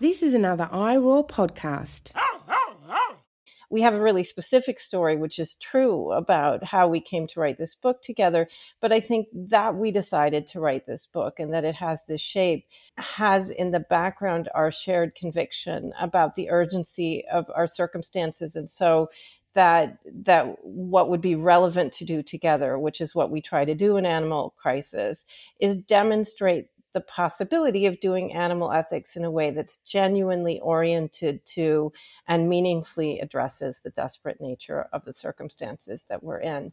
This is another iRaw podcast. We have a really specific story, which is true about how we came to write this book together. But I think that we decided to write this book and that it has this shape has in the background our shared conviction about the urgency of our circumstances. And so that that what would be relevant to do together which is what we try to do in animal crisis is demonstrate the possibility of doing animal ethics in a way that's genuinely oriented to and meaningfully addresses the desperate nature of the circumstances that we're in.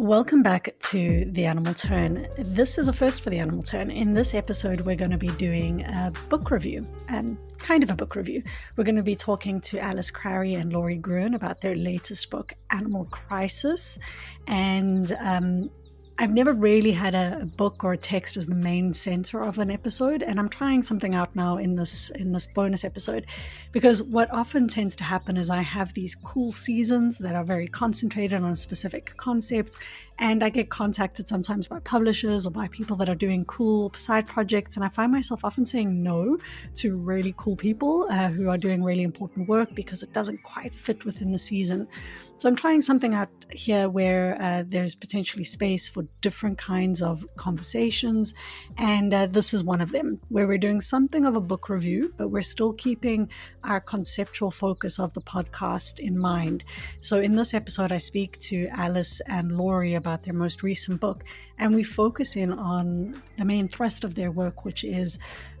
Welcome back to The Animal Turn. This is a first for The Animal Turn. In this episode, we're going to be doing a book review, um, kind of a book review. We're going to be talking to Alice Crary and Lori Gruen about their latest book, Animal Crisis. And um, I've never really had a, book or a text as the main center of an episode, and I'm trying something out now in this in this bonus episode, because what often tends to happen is I have these cool seasons that are very concentrated on a specific concept, and I get contacted sometimes by publishers or by people that are doing cool side projects. And I find myself often saying no to really cool people uh, who are doing really important work because it doesn't quite fit within the season. So I'm trying something out here where uh, there's potentially space for different kinds of conversations. And uh, this is one of them where we're doing something of a book review, but we're still keeping our conceptual focus of the podcast in mind. So in this episode, I speak to Alice and Lori about about their most recent book, and we focus in on the main thrust of their work, which is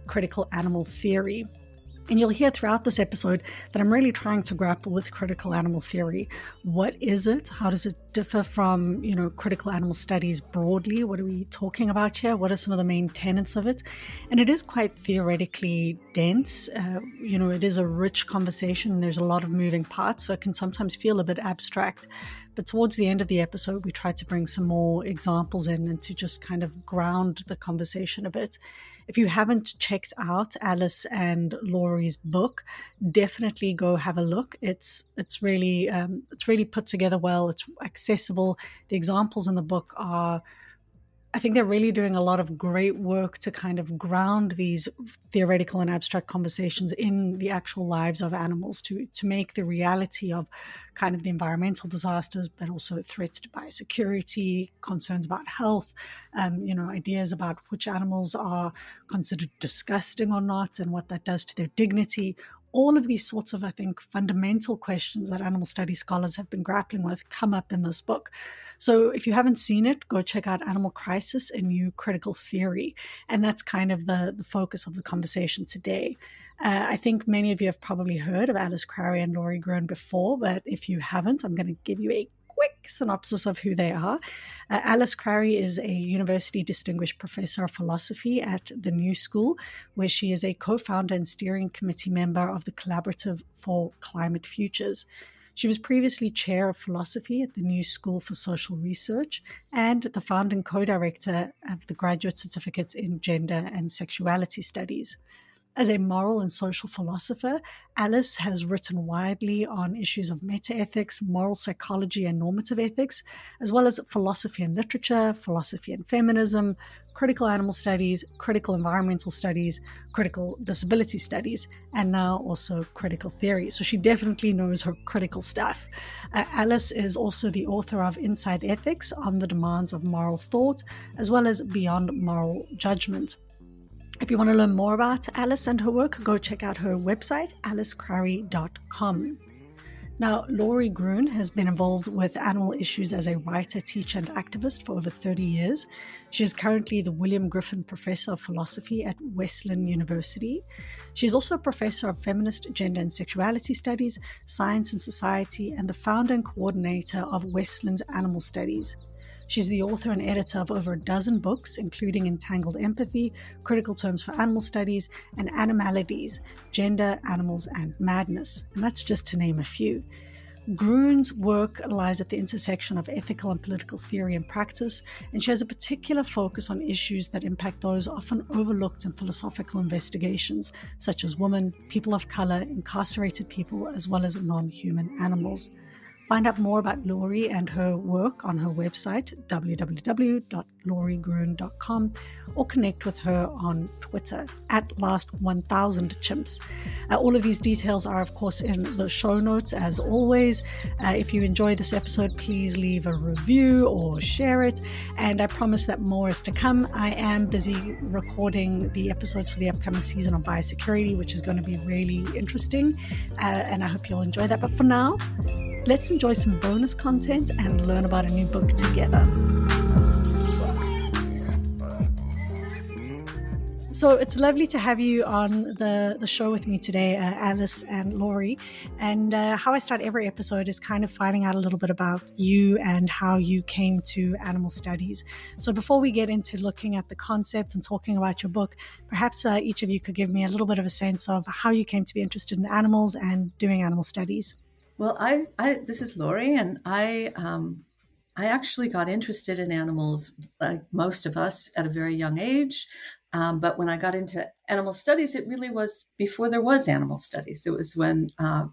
critical animal theory. And you'll hear throughout this episode that I'm really trying to grapple with critical animal theory. What is it? How does it differ from, you know, critical animal studies broadly? What are we talking about here? What are some of the main tenets of it? And it is quite theoretically dense. Uh, you know, it is a rich conversation there's a lot of moving parts, so it can sometimes feel a bit abstract. But towards the end of the episode, we tried to bring some more examples in and to just kind of ground the conversation a bit. If you haven't checked out Alice and Lori's book, definitely go have a look. It's it's really um, it's really put together well. It's accessible. The examples in the book are I think they're really doing a lot of great work to kind of ground these theoretical and abstract conversations in the actual lives of animals to, to make the reality of kind of the environmental disasters, but also threats to biosecurity, concerns about health, um, you know, ideas about which animals are considered disgusting or not and what that does to their dignity all of these sorts of, I think, fundamental questions that animal studies scholars have been grappling with come up in this book. So if you haven't seen it, go check out Animal Crisis, a New Critical Theory. And that's kind of the, the focus of the conversation today. Uh, I think many of you have probably heard of Alice Crary and Lori Gruen before, but if you haven't, I'm going to give you a quick synopsis of who they are. Uh, Alice Crary is a university distinguished professor of philosophy at the New School, where she is a co founder and steering committee member of the Collaborative for Climate Futures. She was previously chair of philosophy at the New School for Social Research and the founding co director of the graduate certificate in gender and sexuality studies. As a moral and social philosopher, Alice has written widely on issues of metaethics, moral psychology, and normative ethics, as well as philosophy and literature, philosophy and feminism, critical animal studies, critical environmental studies, critical disability studies, and now also critical theory. So she definitely knows her critical stuff. Uh, Alice is also the author of Inside Ethics on the Demands of Moral Thought, as well as Beyond Moral Judgment. If you want to learn more about Alice and her work, go check out her website, alicecrary.com. Now, Lori Gruen has been involved with animal issues as a writer, teacher, and activist for over 30 years. She is currently the William Griffin Professor of Philosophy at Wesleyan University. She is also a professor of feminist gender and sexuality studies, science and society, and the founder and coordinator of Wesleyan's Animal Studies. She's the author and editor of over a dozen books, including Entangled Empathy, Critical Terms for Animal Studies, and Animaladies Gender, Animals, and Madness. And that's just to name a few. Gruen's work lies at the intersection of ethical and political theory and practice, and she has a particular focus on issues that impact those often overlooked in philosophical investigations, such as women, people of color, incarcerated people, as well as non human animals. Find out more about Lori and her work on her website, www.lorigruen.com, or connect with her on Twitter at last1000chimps. Uh, all of these details are, of course, in the show notes as always. Uh, if you enjoy this episode, please leave a review or share it. And I promise that more is to come. I am busy recording the episodes for the upcoming season on biosecurity, which is going to be really interesting. Uh, and I hope you'll enjoy that. But for now, Let's enjoy some bonus content and learn about a new book together. So it's lovely to have you on the, the show with me today, uh, Alice and Lori. And uh, how I start every episode is kind of finding out a little bit about you and how you came to animal studies. So before we get into looking at the concept and talking about your book, perhaps uh, each of you could give me a little bit of a sense of how you came to be interested in animals and doing animal studies. Well, I, I this is Lori, and I um, I actually got interested in animals, like most of us, at a very young age. Um, but when I got into animal studies, it really was before there was animal studies. It was when uh,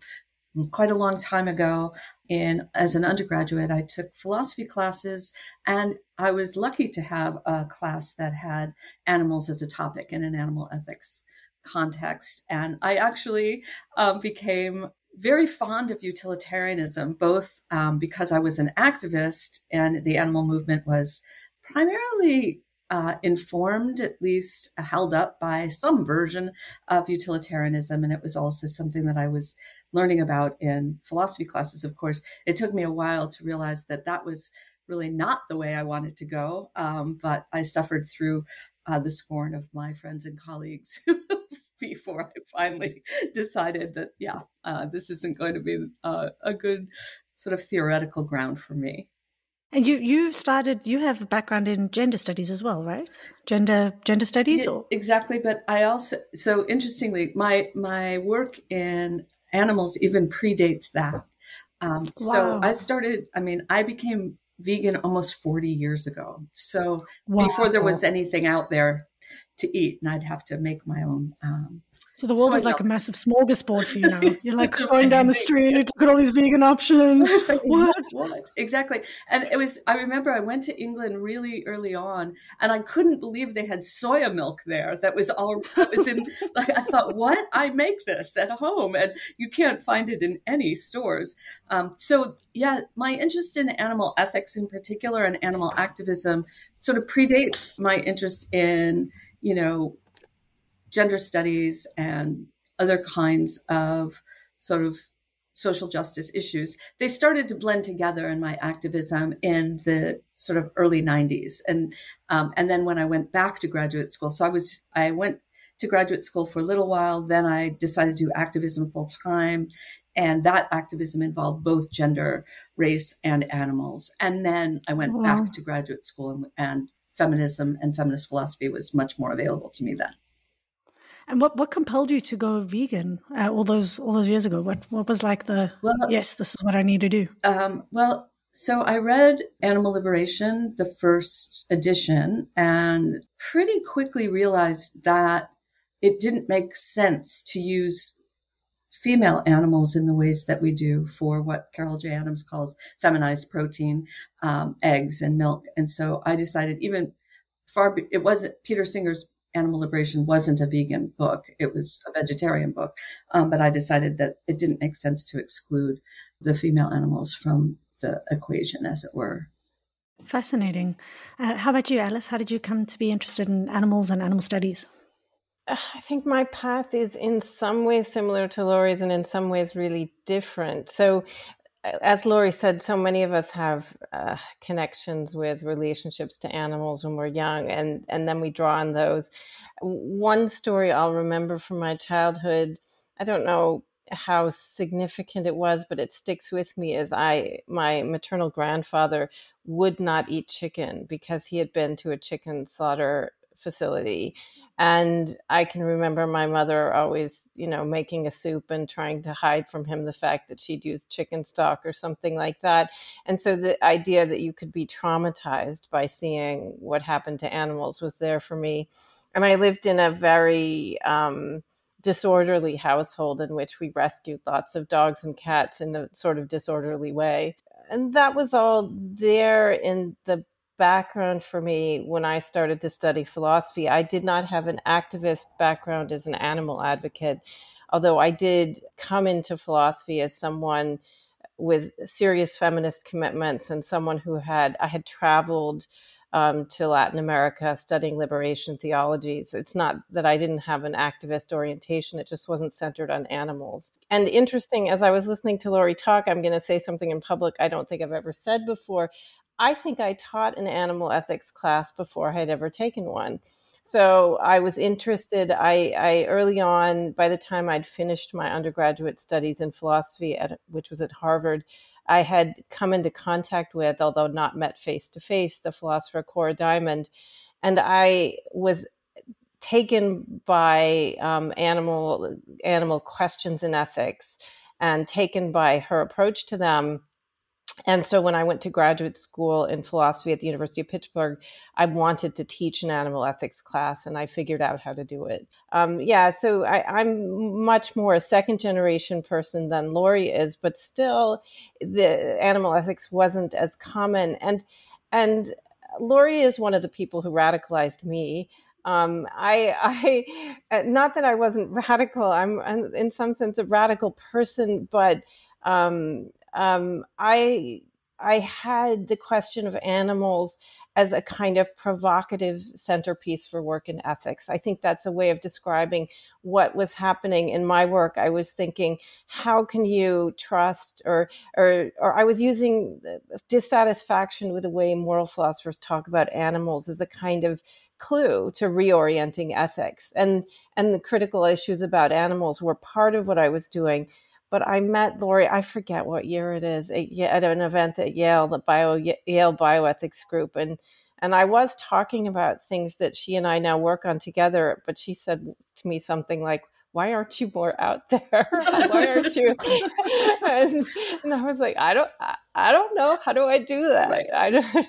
quite a long time ago in as an undergraduate i took philosophy classes and i was lucky to have a class that had animals as a topic in an animal ethics context and i actually um, became very fond of utilitarianism, both um, because I was an activist and the animal movement was primarily uh, informed, at least held up by some version of utilitarianism. And it was also something that I was learning about in philosophy classes, of course. It took me a while to realize that that was really not the way I wanted to go. Um, but I suffered through uh, the scorn of my friends and colleagues before I finally decided that, yeah, uh, this isn't going to be uh, a good sort of theoretical ground for me. And you you started you have a background in gender studies as well, right? Gender gender studies yeah, or exactly, but I also so interestingly my my work in animals even predates that. Um, wow. So I started. I mean, I became vegan almost 40 years ago. So wow. before there was anything out there to eat, and I'd have to make my own um, so the world so is like a massive smorgasbord for you now. You're like going down the street, look at all these vegan options. what? What? Exactly. And it was, I remember I went to England really early on and I couldn't believe they had soya milk there that was all, that was in, like, I thought, what? I make this at home and you can't find it in any stores. Um, so yeah, my interest in animal ethics in particular and animal activism sort of predates my interest in, you know, gender studies and other kinds of sort of social justice issues, they started to blend together in my activism in the sort of early 90s. And um, and then when I went back to graduate school, so I was I went to graduate school for a little while, then I decided to do activism full time. And that activism involved both gender, race, and animals. And then I went wow. back to graduate school and, and feminism and feminist philosophy was much more available to me then. And what, what compelled you to go vegan uh, all those all those years ago? What what was like the well, yes, this is what I need to do? Um, well, so I read Animal Liberation, the first edition, and pretty quickly realized that it didn't make sense to use female animals in the ways that we do for what Carol J. Adams calls feminized protein, um, eggs and milk. And so I decided even far, it wasn't Peter Singer's Animal Liberation wasn't a vegan book, it was a vegetarian book. Um, but I decided that it didn't make sense to exclude the female animals from the equation, as it were. Fascinating. Uh, how about you, Alice? How did you come to be interested in animals and animal studies? I think my path is in some ways similar to Lori's and in some ways really different. So, as Lori said, so many of us have uh, connections with relationships to animals when we're young, and and then we draw on those. One story I'll remember from my childhood. I don't know how significant it was, but it sticks with me. Is I my maternal grandfather would not eat chicken because he had been to a chicken slaughter facility and I can remember my mother always, you know, making a soup and trying to hide from him the fact that she'd used chicken stock or something like that. And so the idea that you could be traumatized by seeing what happened to animals was there for me. And I lived in a very um, disorderly household in which we rescued lots of dogs and cats in a sort of disorderly way. And that was all there in the background for me when I started to study philosophy. I did not have an activist background as an animal advocate, although I did come into philosophy as someone with serious feminist commitments and someone who had I had traveled um, to Latin America studying liberation theology. So it's not that I didn't have an activist orientation, it just wasn't centered on animals. And interesting, as I was listening to Lori talk, I'm going to say something in public I don't think I've ever said before. I think I taught an animal ethics class before I had ever taken one. So I was interested. I, I, early on, by the time I'd finished my undergraduate studies in philosophy, at, which was at Harvard, I had come into contact with, although not met face to face, the philosopher Cora Diamond, and I was taken by um, animal animal questions in ethics, and taken by her approach to them and so when I went to graduate school in philosophy at the University of Pittsburgh, I wanted to teach an animal ethics class, and I figured out how to do it. Um, yeah, so I, am much more a second generation person than Lori is, but still, the animal ethics wasn't as common. And and Lori is one of the people who radicalized me. Um, I, I, not that I wasn't radical. I'm, I'm in some sense a radical person, but um, um, I I had the question of animals as a kind of provocative centerpiece for work in ethics. I think that's a way of describing what was happening in my work. I was thinking, how can you trust, or or or I was using dissatisfaction with the way moral philosophers talk about animals as a kind of clue to reorienting ethics and and the critical issues about animals were part of what I was doing but I met Lori. I forget what year it is at, an event at Yale, the bio Yale bioethics group, and and I was talking about things that she and I now work on together. But she said to me something like, "Why aren't you more out there? Why aren't you?" and, and, I was like, "I don't, I, I, don't know. How do I do that? Right. I don't."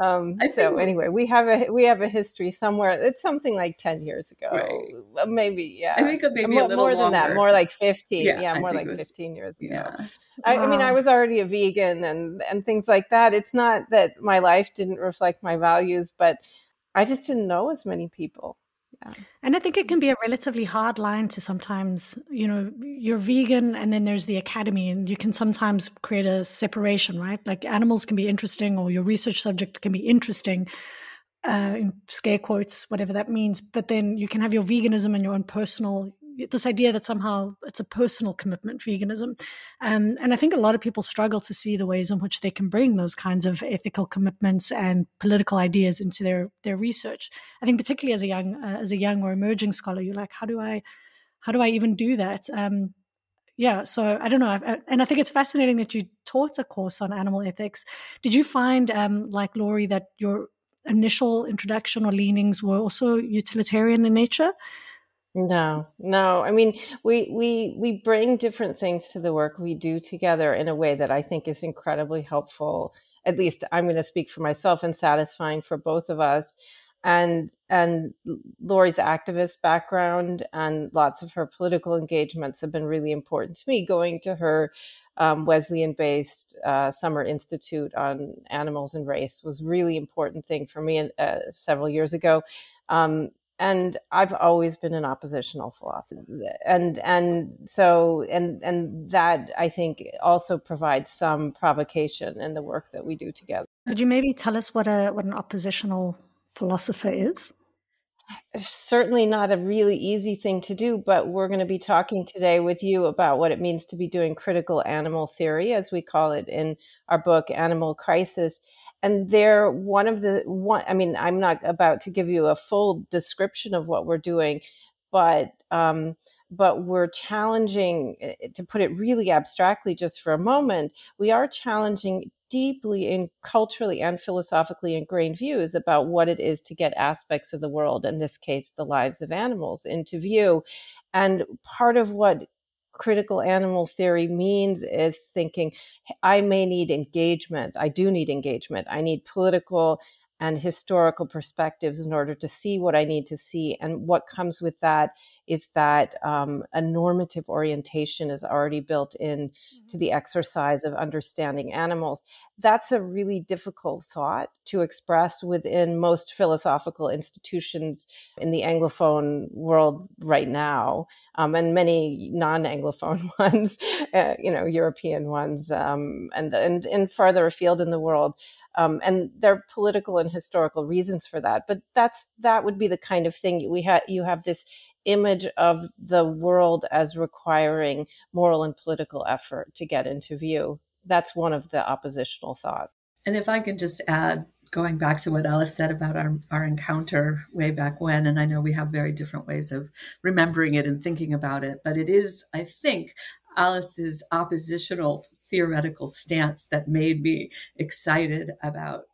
Um, so anyway, we have a we have a history somewhere. It's something like ten years ago, right. maybe. Yeah, I think maybe more, a little more than that, more like fifteen. Yeah, yeah more like was, fifteen years ago. Yeah. I, wow. I, mean, I was already a vegan and and things like that. It's not that my life didn't reflect my values, but I just didn't know as many people. Yeah. And I think it can be a relatively hard line to sometimes, you know, you're vegan and then there's the academy, and you can sometimes create a separation, right? Like animals can be interesting or your research subject can be interesting, uh, in scare quotes, whatever that means. But then you can have your veganism and your own personal this idea that somehow it's a personal commitment, veganism. Um, and I think a lot of people struggle to see the ways in which they can bring those kinds of ethical commitments and political ideas into their their research. I think particularly as a young uh, as a young or emerging scholar, you're like, how do I how do I even do that? Um, yeah, so I don't know, and I think it's fascinating that you taught a course on animal ethics. Did you find, um, like Lori, that your initial introduction or leanings were also utilitarian in nature? No, no. I mean, we we we bring different things to the work we do together in a way that I think is incredibly helpful. At least I'm going to speak for myself and satisfying for both of us. And and Lori's activist background and lots of her political engagements have been really important to me. Going to her um, Wesleyan-based uh, summer institute on animals and race was really important thing for me uh, several years ago. Um, and I've always been an oppositional philosopher, and and so and and that I think also provides some provocation in the work that we do together. Could you maybe tell us what a what an oppositional philosopher is? Certainly not a really easy thing to do, but we're going to be talking today with you about what it means to be doing critical animal theory, as we call it in our book, Animal Crisis and they're one of the one i mean i'm not about to give you a full description of what we're doing but um, but we're challenging eh, eh, to put it really abstractly just for a moment we are challenging deeply in culturally and philosophically ingrained views about what it is to get aspects of the world in this case the lives of animals into view. And part of what critical animal theory means is thinking I may need engagement. I do need engagement. I need political and historical perspectives in order to see what I need to see. And what comes with that is that um, a normative orientation is already built in to the exercise of understanding animals. That's a really difficult thought to express within most philosophical institutions in the Anglophone world right now, um, and many non-Anglophone ones, uh, you know, European ones, um, and, and and farther afield in the world. Um, and there are political and historical reasons for that. But that's that would be the kind of thing we have. You have this image of the world as requiring moral and political effort to get into view. That's one of the oppositional thoughts. And if I can just add, going back to what Alice said about our, our encounter way back when, and I know we have very different ways of remembering it and thinking about it, but it is, I think, Alice's oppositional theoretical stance that made me excited about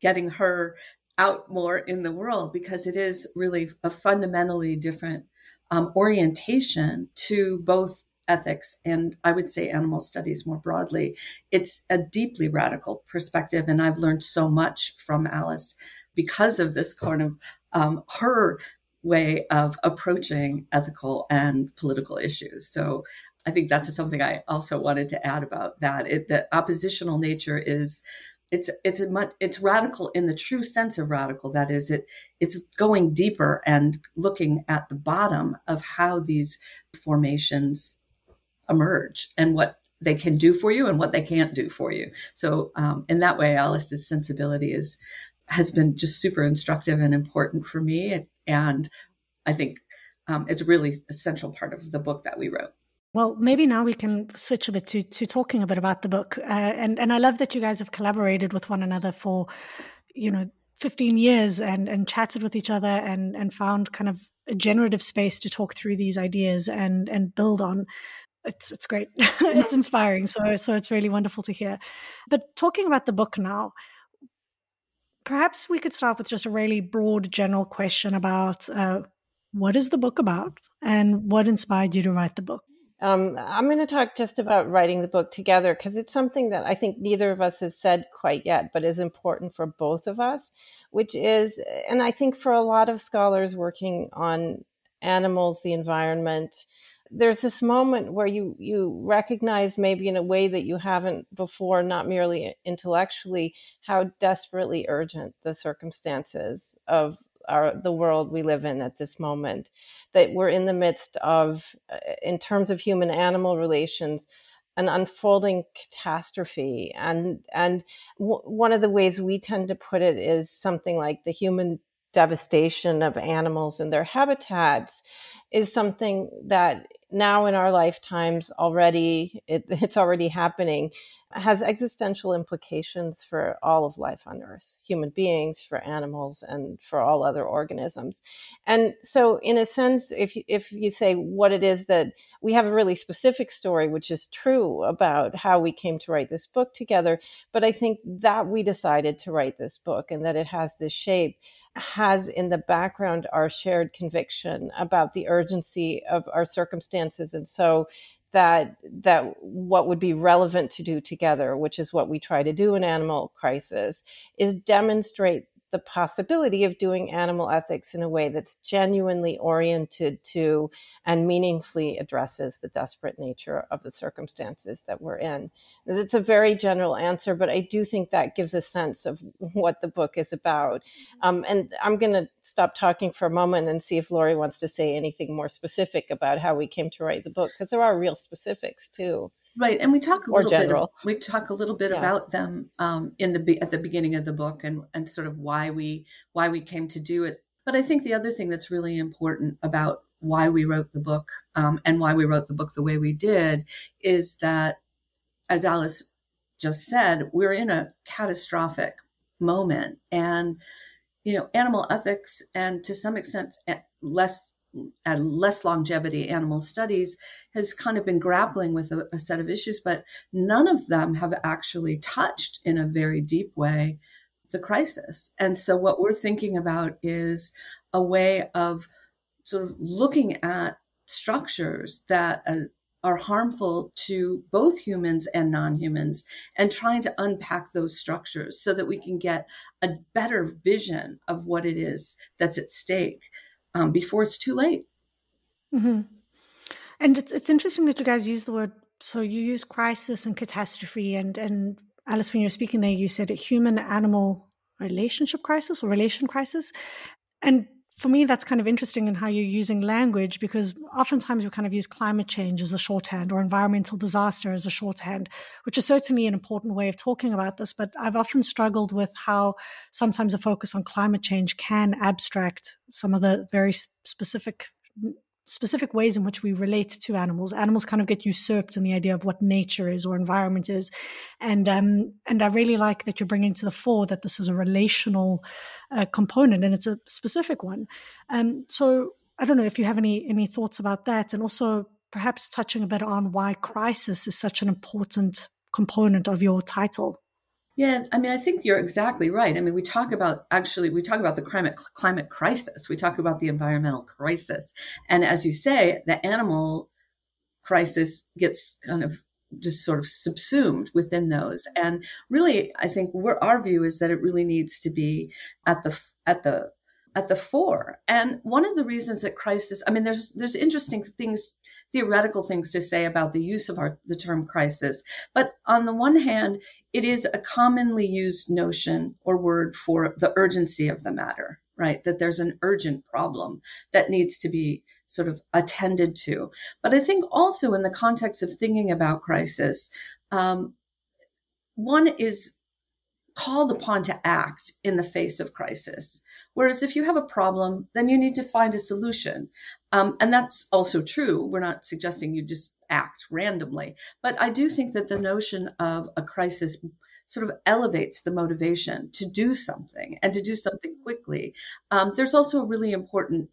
getting her out more in the world because it is really a fundamentally different um, orientation to both ethics and I would say animal studies more broadly. It's a deeply radical perspective, and I've learned so much from Alice because of this kind of um, her way of approaching ethical and political issues. So I think that's something I also wanted to add about that. It, the oppositional nature is it's it's a much it's radical in the true sense of radical. That is, it it's going deeper and looking at the bottom of how these formations emerge and what they can do for you and what they can't do for you. So um, in that way, Alice's sensibility is has been just super instructive and important for me, and I think um, it's a really essential part of the book that we wrote. Well, maybe now we can switch a bit to to talking a bit about the book, uh, and and I love that you guys have collaborated with one another for, you know, fifteen years and and chatted with each other and and found kind of a generative space to talk through these ideas and and build on. It's it's great. it's inspiring. So so it's really wonderful to hear. But talking about the book now, perhaps we could start with just a really broad general question about uh, what is the book about and what inspired you to write the book um, I'm going to talk just about writing the book together because it's something that I think neither of us has said quite yet, but is important for both of us, which is, and I think for a lot of scholars working on animals, the environment, there's this moment where you you recognize maybe in a way that you haven't before not merely intellectually how desperately urgent the circumstances of our the world we live in at this moment that we're in the midst of uh, in terms of human animal relations an unfolding catastrophe. And and w- one of the ways we tend to put it is something like the human devastation of animals and their habitats is something that now in our lifetimes already it, it's already happening has existential implications for all of life on earth human beings for animals and for all other organisms. And so in a sense if you, if you say what it is that we have a really specific story which is true about how we came to write this book together but i think that we decided to write this book and that it has this shape has in the background our shared conviction about the urgency of our circumstances. And so that that what would be relevant to do together which is what we try to do in animal crisis is demonstrate the possibility of doing animal ethics in a way that's genuinely oriented to and meaningfully addresses the desperate nature of the circumstances that we're in. It's a very general answer, but I do think that gives a sense of what the book is about. Um, and I'm going to stop talking for a moment and see if Lori wants to say anything more specific about how we came to write the book, because there are real specifics too. Right, and we talk a little general. bit. We talk a little bit yeah. about them um, in the at the beginning of the book, and and sort of why we why we came to do it. But I think the other thing that's really important about why we wrote the book um, and why we wrote the book the way we did is that, as Alice just said, we're in a catastrophic moment, and you know, animal ethics and to some extent eh, less at less longevity animal studies has kind of been grappling with a, a, set of issues, but none of them have actually touched in a very deep way the crisis. And so, what we're thinking about is a way of sort of looking at structures that uh, are harmful to both humans and non-humans and trying to unpack those structures so that we can get a better vision of what it is that's at stake um, before it's too late mm-hmm. and it's, it's interesting that you guys use the word so you use crisis and catastrophe and and alice when you were speaking there you said a human animal relationship crisis or relation crisis and for me, that's kind of interesting in how you're using language because oftentimes we kind of use climate change as a shorthand or environmental disaster as a shorthand, which is certainly an important way of talking about this. But I've often struggled with how sometimes a focus on climate change can abstract some of the very specific specific ways in which we relate to animals. Animals kind of get usurped in the idea of what nature is or environment is, and um, and I really like that you're bringing to the fore that this is a relational uh, component and it's a specific one. Um, so I don't know if you have any any thoughts about that, and also perhaps touching a bit on why crisis is such an important component of your title. Yeah, I mean, I think you're exactly right. I mean, we talk about actually, we talk about the climate climate crisis. We talk about the environmental crisis, and as you say, the animal crisis gets kind of just sort of subsumed within those. And really, I think our view is that it really needs to be at the at the at the fore. And one of the reasons that crisis, I mean, there's there's interesting things theoretical things to say about the use of our, the term crisis. But on the one hand, it is a commonly used notion or word for the urgency of the matter, right? That there's an urgent problem that needs to be sort of attended to. But I think also in the context of thinking about crisis, um, one is called upon to act in the face of crisis. Whereas if you have a problem, then you need to find a solution. Um, and that's also true. We're not suggesting you just act randomly. But I do think that the notion of a crisis sort of elevates the motivation to do something and to do something quickly. Um, there's also a really important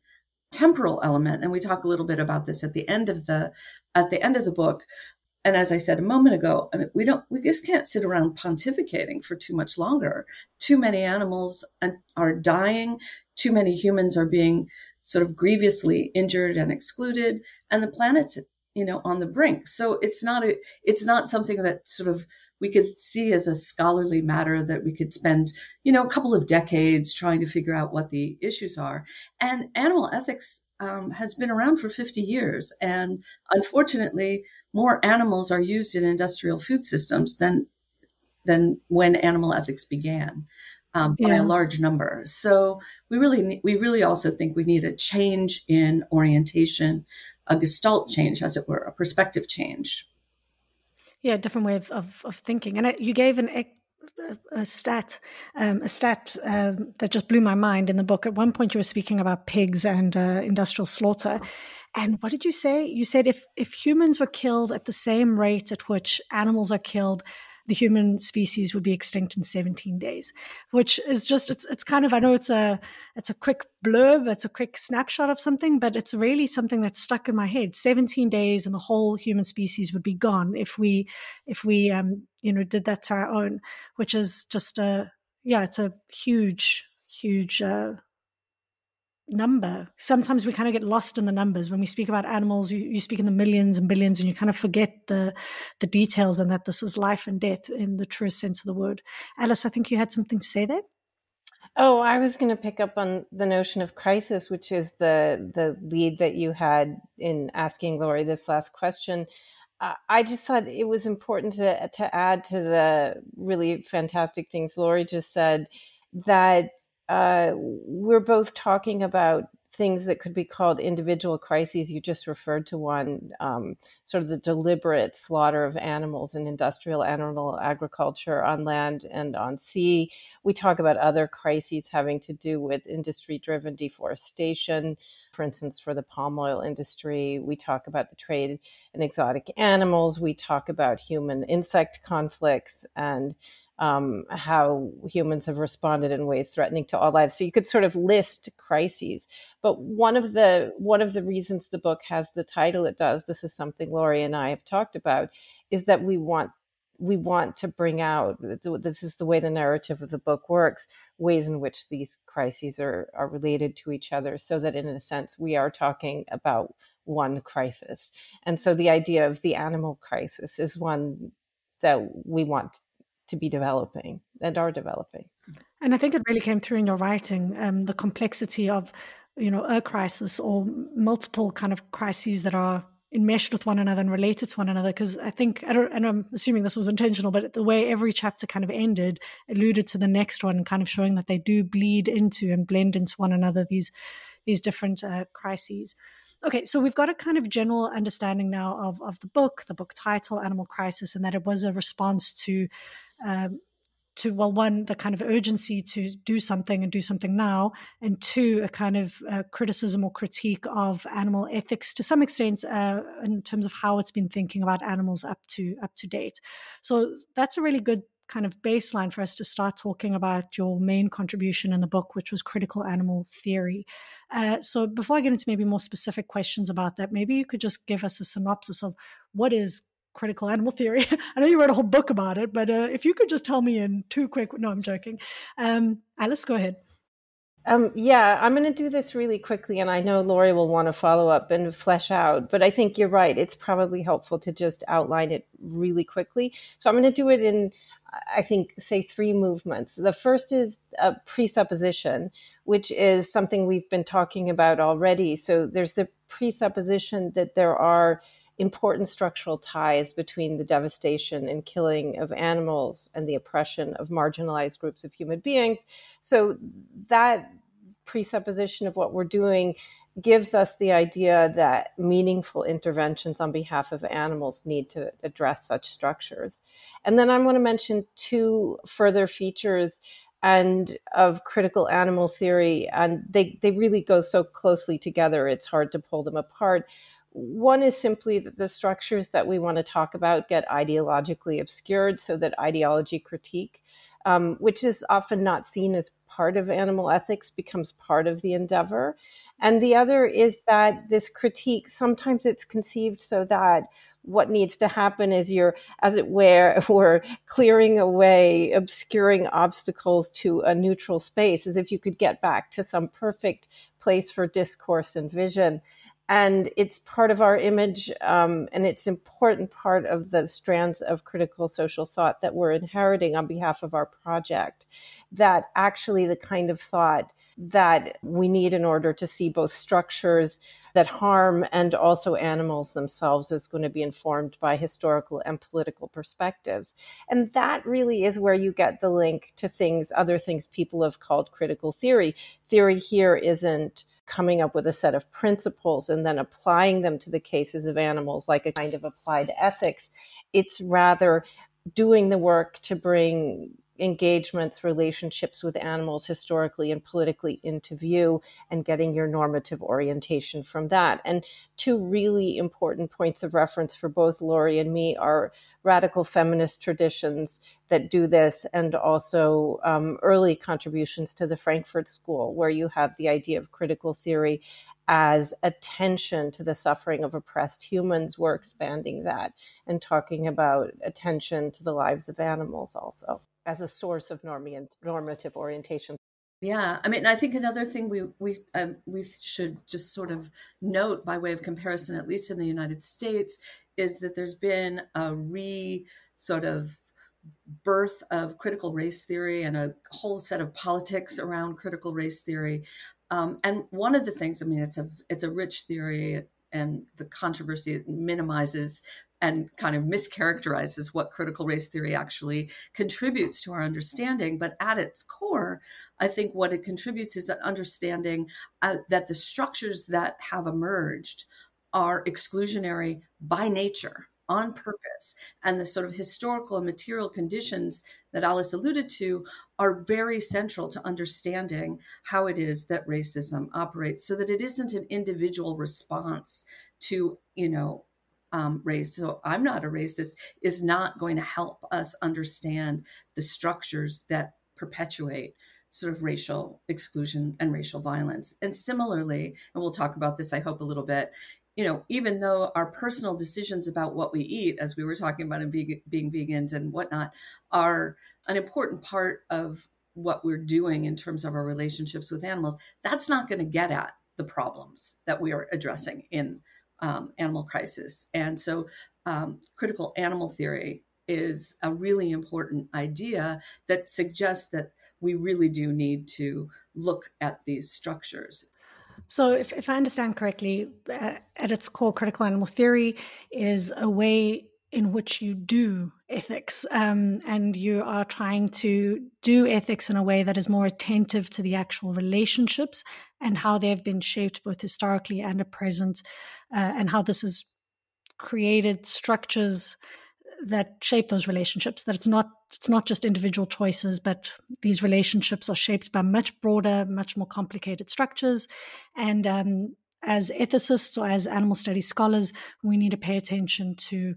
temporal element and we talk a little bit about this at the end of the at the end of the book and as I said a moment ago, I mean, we don't, we just can't sit around pontificating for too much longer. Too many animals are dying. Too many humans are being sort of grievously injured and excluded, and the planet's, you know, on the brink. So it's not a, it's not something that sort of we could see as a scholarly matter that we could spend, you know, a couple of decades trying to figure out what the issues are. And animal ethics um, has been around for 50 years. And unfortunately, more animals are used in industrial food systems than, than when animal ethics began. Um, by yeah. a large number. So we really, we really also think we need a change in orientation, a gestalt change, as it were, a perspective change. Yeah, different way of, of, of thinking. And you gave an a stat, um, a stat um, that just blew my mind in the book. At one point, you were speaking about pigs and uh, industrial slaughter, and what did you say? You said if if humans were killed at the same rate at which animals are killed, the human species would be extinct in 17 days, which is just, it's, it's kind of, I know it's a, it's a quick blurb, it's a quick snapshot of something, but it's really something that's stuck in my head. 17 days and the whole human species would be gone if we, if we, um, you know, did that to our own, which is just a, yeah, it's a huge, huge, uh, number. Sometimes we kind of get lost in the numbers. When we speak about animals, you, you speak in the millions and billions and you kind of forget the the details and that this is life and death in the truest sense of the word. Alice, I think you had something to say there. Oh, I was going to pick up on the notion of crisis, which is the the lead that you had in asking Lori this last question. Uh, I just thought it was important to to add to the really fantastic things Lori just said that uh, we're both talking about things that could be called individual crises. You just referred to one, um, sort of the deliberate slaughter of animals in industrial animal agriculture on land and on sea. We talk about other crises having to do with industry driven deforestation. For instance, for the palm oil industry, we talk about the trade in exotic animals. We talk about human insect conflicts and um, how humans have responded in ways threatening to all lives. So you could sort of list crises. But one of the one of the reasons the book has the title it does, this is something Lori and I have talked about, is that we want we want to bring out this is the way the narrative of the book works ways in which these crises are, are related to each other so that in a sense we are talking about one crisis. And so the idea of the animal crisis is one that we want to be developing and are developing. And I think it really came through in your writing, um, the complexity of, you know, a crisis or multiple kind of crises that are enmeshed with one another and related to one another. Because I think, I and I'm assuming this was intentional, but the way every chapter kind of ended alluded to the next one, kind of showing that they do bleed into and blend into one another. These these different uh, crises. Okay, so we've got a kind of general understanding now of of the book, the book title, Animal Crisis, and that it was a response to. Um, to well one the kind of urgency to do something and do something now and two a kind of uh, criticism or critique of animal ethics to some extent uh, in terms of how it's been thinking about animals up to up to date. So that's a really good kind of baseline for us to start talking about your main contribution in the book which was critical animal theory. Uh, so before i get into maybe more specific questions about that maybe you could just give us a synopsis of what is critical animal theory. I know you wrote a whole book about it, but uh, if you could just tell me in two quick, no, I'm joking. Um, Alice, go ahead. Um, yeah, I'm going to do this really quickly, and I know Lori will want to follow up and flesh out, but I think you're right. It's probably helpful to just outline it really quickly. So I'm going to do it in, I think, say three movements. The first is a presupposition, which is something we've been talking about already. So there's the presupposition that there are important structural ties between the devastation and killing of animals and the oppression of marginalized groups of human beings. So that presupposition of what we're doing gives us the idea that meaningful interventions on behalf of animals need to address such structures. And then I'm going to mention two further features and of critical animal theory and they, they really go so closely together it's hard to pull them apart one is simply that the structures that we want to talk about get ideologically obscured so that ideology critique, um, which is often not seen as part of animal ethics, becomes part of the endeavor. And the other is that this critique, sometimes it's conceived so that what needs to happen is you're, as it were, we're clearing away, obscuring obstacles to a neutral space, as if you could get back to some perfect place for discourse and vision and it's part of our image um, and it's important part of the strands of critical social thought that we're inheriting on behalf of our project that actually the kind of thought that we need in order to see both structures that harm and also animals themselves is going to be informed by historical and political perspectives. And that really is where you get the link to things, other things people have called critical theory. Theory here isn't coming up with a set of principles and then applying them to the cases of animals like a kind of applied ethics. It's rather doing the work to bring engagements, relationships with animals historically and politically into view and getting your normative orientation from that. And two really important points of reference for both Lori and me are radical feminist traditions that do this and also um, early contributions to the Frankfurt School, where you have the idea of critical theory as attention to the suffering of oppressed humans. We're expanding that and talking about attention to the lives of animals also as a source of normative orientation. Yeah, I mean, I think another thing we we um, we should just sort of note by way of comparison, at least in the United States, is that there's been a re sort of birth of critical race theory and a whole set of politics around critical race theory. Um, and one of the things, I mean, it's a it's a rich theory, and the controversy minimizes and kind of mischaracterizes what critical race theory actually contributes to our understanding. But at its core, I think what it contributes is an understanding uh, that the structures that have emerged are exclusionary by nature on purpose. And the sort of historical and material conditions that Alice alluded to are very central to understanding how it is that racism operates so that it isn't an individual response to, you know, um, race, so I'm not a racist, is not going to help us understand the structures that perpetuate sort of racial exclusion and racial violence. And similarly, and we'll talk about this, I hope, a little bit. You know, even though our personal decisions about what we eat, as we were talking about in being, being vegans and whatnot, are an important part of what we're doing in terms of our relationships with animals, that's not going to get at the problems that we are addressing in um, animal crisis. And so, um, critical animal theory is a really important idea that suggests that we really do need to look at these structures. So, if, if I understand correctly, uh, at its core, critical animal theory is a way in which you do ethics um, and you are trying to do ethics in a way that is more attentive to the actual relationships and how they've been shaped both historically and at present uh, and how this has created structures that shape those relationships that it's not it's not just individual choices but these relationships are shaped by much broader much more complicated structures. And um, as ethicists or as animal studies scholars we need to pay attention to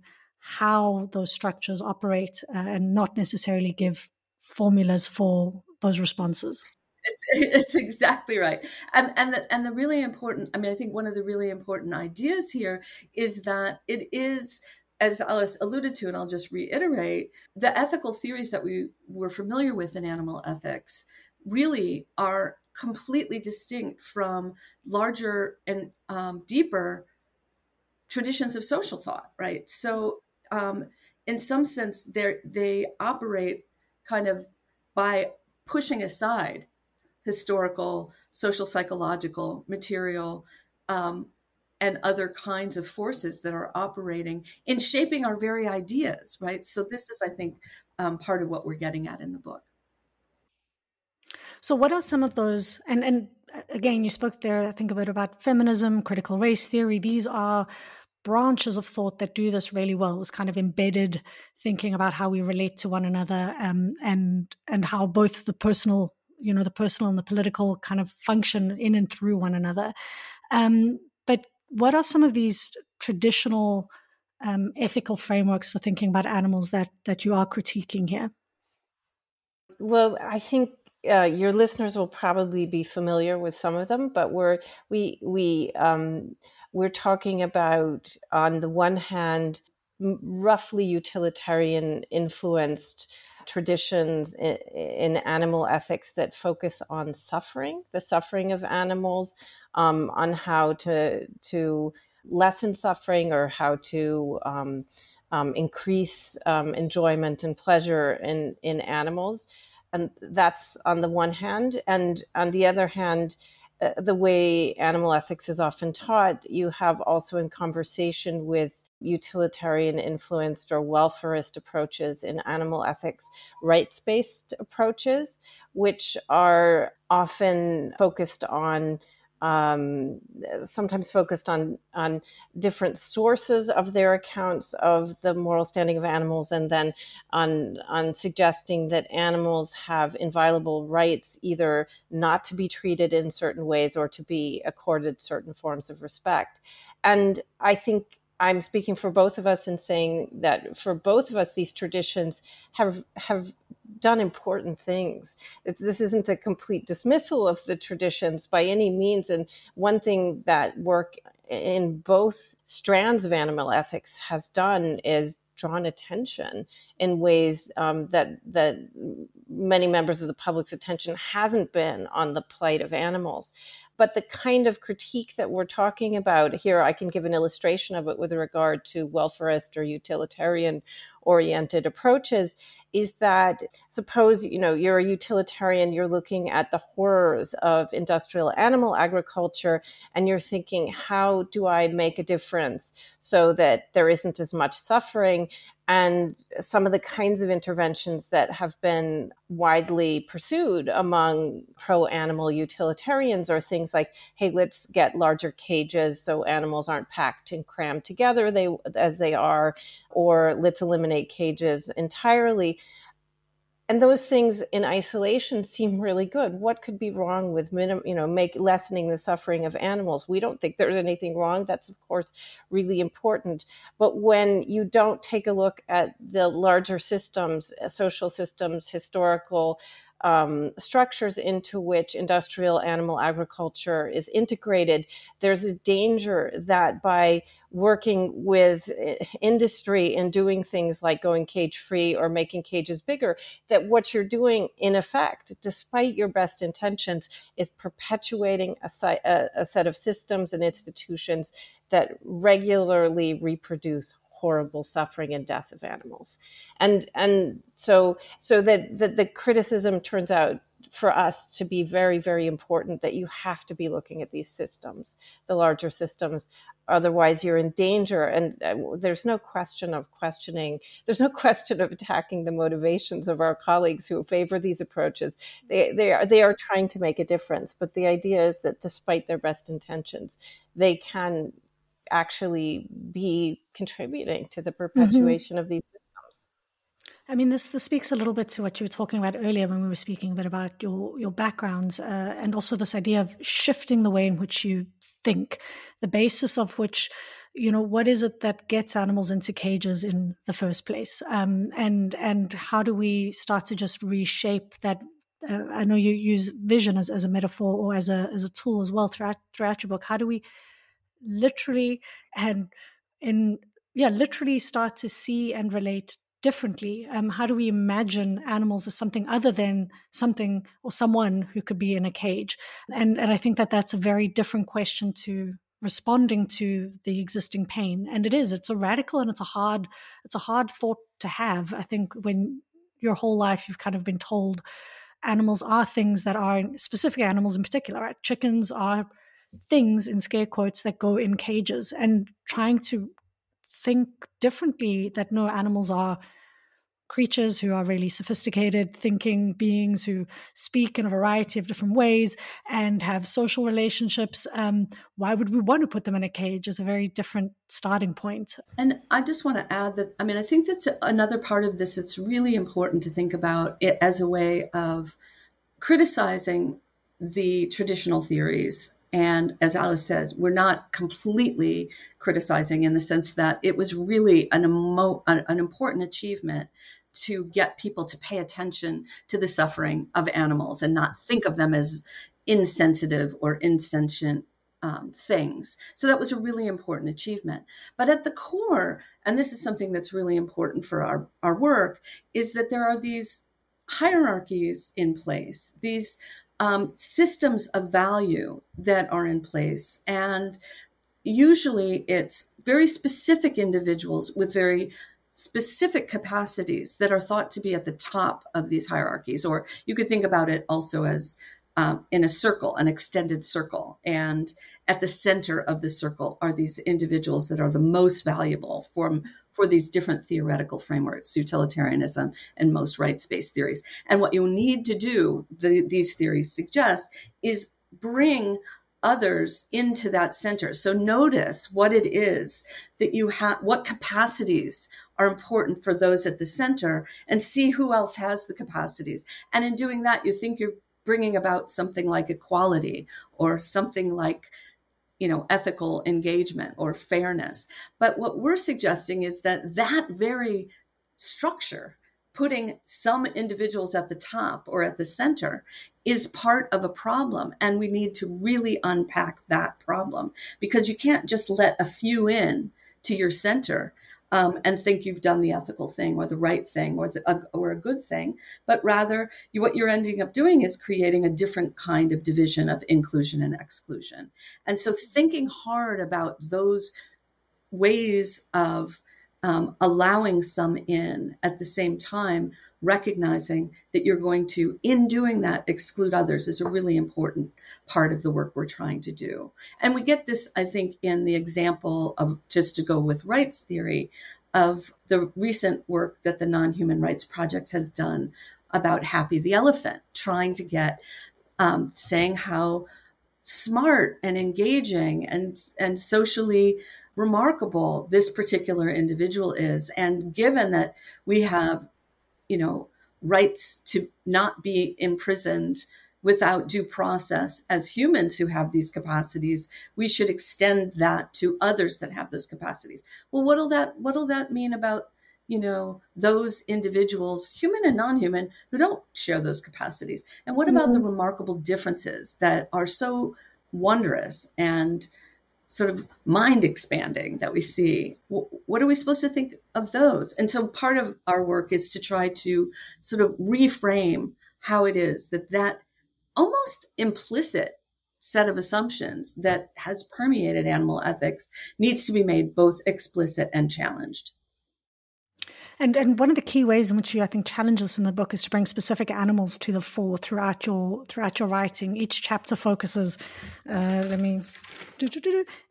how those structures operate uh, and not necessarily give formulas for those responses it's, it's exactly right and and the, and the really important i mean i think one of the really important ideas here is that it is as Alice alluded to, and I'll just reiterate, the ethical theories that we were familiar with in animal ethics really are completely distinct from larger and um, deeper traditions of social thought, right? So, um, in some sense, they they operate kind of by pushing aside historical, social, psychological material um, and other kinds of forces that are operating in shaping our very ideas, right? So, this is, I think, um, part of what we're getting at in the book. So, what are some of those? And and uh, again, you spoke there, I think, a bit about feminism, critical race theory. These are branches of thought that do this really well. is kind of embedded thinking about how we relate to one another, um, and and how both the personal, you know, the personal and the political kind of function in and through one another. Um, but what are some of these traditional um, ethical frameworks for thinking about animals that that you are critiquing here? Well, I think uh, your listeners will probably be familiar with some of them, but we're we we um, we're talking about on the one hand roughly utilitarian influenced traditions in, animal ethics that focus on suffering, the suffering of animals, um, on how to to lessen suffering or how to um, um, increase um, enjoyment and pleasure in in animals, and that's on the one hand, and on the other hand. Uh, the way animal ethics is often taught, you have also in conversation with utilitarian influenced or welfarist approaches in animal ethics, rights based approaches, which are often focused on um, sometimes focused on on different sources of their accounts of the moral standing of animals, and then on on suggesting that animals have inviolable rights, either not to be treated in certain ways or to be accorded certain forms of respect. And I think I'm speaking for both of us in saying that for both of us, these traditions have have done important things. It's, this isn't a complete dismissal of the traditions by any means. And one thing that work in both strands of animal ethics has done is drawn attention in ways um, that that many members of the public's attention hasn't been on the plight of animals. But the kind of critique that we're talking about here, I can give an illustration of it with regard to welfarist or utilitarian oriented approaches is that suppose you know you're a utilitarian you're looking at the horrors of industrial animal agriculture and you're thinking how do i make a difference so that there isn't as much suffering? And some of the kinds of interventions that have been widely pursued among pro animal utilitarians are things like hey let's get larger cages so animals aren't packed and crammed together they as they are or let's eliminate cages entirely and those things in isolation seem really good. What could be wrong with minim, you know make lessening the suffering of animals? We don't think there's anything wrong. That's of course really important. But when you don't take a look at the larger systems uh, social systems historical um, structures into which industrial animal agriculture is integrated, there's a danger that by working with eh, industry and doing things like going cage free or making cages bigger, that what you're doing in effect, despite your best intentions, is perpetuating a, a, a set of systems and institutions that regularly reproduce horrible suffering and death of animals and and so so that, that the criticism turns out for us to be very, very important that you have to be looking at these systems, the larger systems. Otherwise, you're in danger. And uh, there's no question of questioning, there's no question of attacking the motivations of our colleagues who favor these approaches. They, they, are, they are trying to make a difference. But the idea is that despite their best intentions, they can actually be contributing to the mm-hmm. perpetuation mm-hmm. of these systems. I mean, this this speaks a little bit to what you were talking about earlier when we were speaking a bit about your your backgrounds, uh, and also this idea of shifting the way in which you think, the basis of which, you know, what is it that gets animals into cages in the first place, um, and and how do we start to just reshape that? Uh, I know you use vision as, as a metaphor or as a as a tool as well throughout throughout your book. How do we literally and in yeah literally start to see and relate differently? Um, how do we imagine animals as something other than something or someone who could be in a cage? And, and I think that that's a very different question to responding to the existing pain. And it is, it's a radical and it's a hard, it's a hard thought to have. I think when your whole life you've kind of been told animals are things that are specific animals in particular, right? Chickens are things in scare quotes that go in cages and trying to think differently that no animals are creatures who are really sophisticated thinking beings who speak in a variety of different ways and have social relationships um, why would we want to put them in a cage is a very different starting point. And i just want to add that i mean i think that's another part of this that's really important to think about it as a way of criticizing the traditional theories and as Alice says, we're not completely criticizing in the sense that it was really an, emo- an important achievement to get people to pay attention to the suffering of animals and not think of them as insensitive or insentient um, things. So that was a really important achievement. But at the core, and this is something that's really important for our, our work, is that there are these hierarchies in place, these um, systems of value that are in place. And usually it's very specific individuals with very specific capacities that are thought to be at the top of these hierarchies. Or you could think about it also as um, in a circle, an extended circle. And at the center of the circle are these individuals that are the most valuable for, for these different theoretical frameworks, utilitarianism and most rights based theories. And what you need to do, the, these theories suggest, is bring others into that center. So notice what it is that you have, what capacities are important for those at the center, and see who else has the capacities. And in doing that, you think you're bringing about something like equality or something like you know ethical engagement or fairness. But what we're suggesting is that that very structure putting some individuals at the top or at the center is part of a problem and we need to really unpack that problem. Because you can't just let a few in to your center um, and think you've done the ethical thing or the right thing or, the, a, or a good thing, but rather you, what you're ending up doing is creating a different kind of division of inclusion and exclusion. And so thinking hard about those ways of um, allowing some in at the same time recognizing that you're going to, in doing that, exclude others is a really important part of the work we're trying to do. And we get this, I think, in the example of just to go with rights theory of the recent work that the Non Human Rights Project has done about Happy the Elephant, trying to get, um, saying how smart and engaging and and socially remarkable this particular individual is and given that we have you know, rights to not be imprisoned without due process. As humans who have these capacities we should extend that to others that have those capacities. Well what'll that what'll that mean about you know those individuals human and non-human who don't share those capacities? And what about mm-hmm. the remarkable differences that are so wondrous and sort of mind expanding that we see. What are we supposed to think of those? And so part of our work is to try to sort of reframe how it is that that almost implicit set of assumptions that has permeated animal ethics needs to be made both explicit and challenged. And and one of the key ways in which you I think challenge us in the book is to bring specific animals to the fore throughout your throughout your writing. Each chapter focuses. Uh, let me.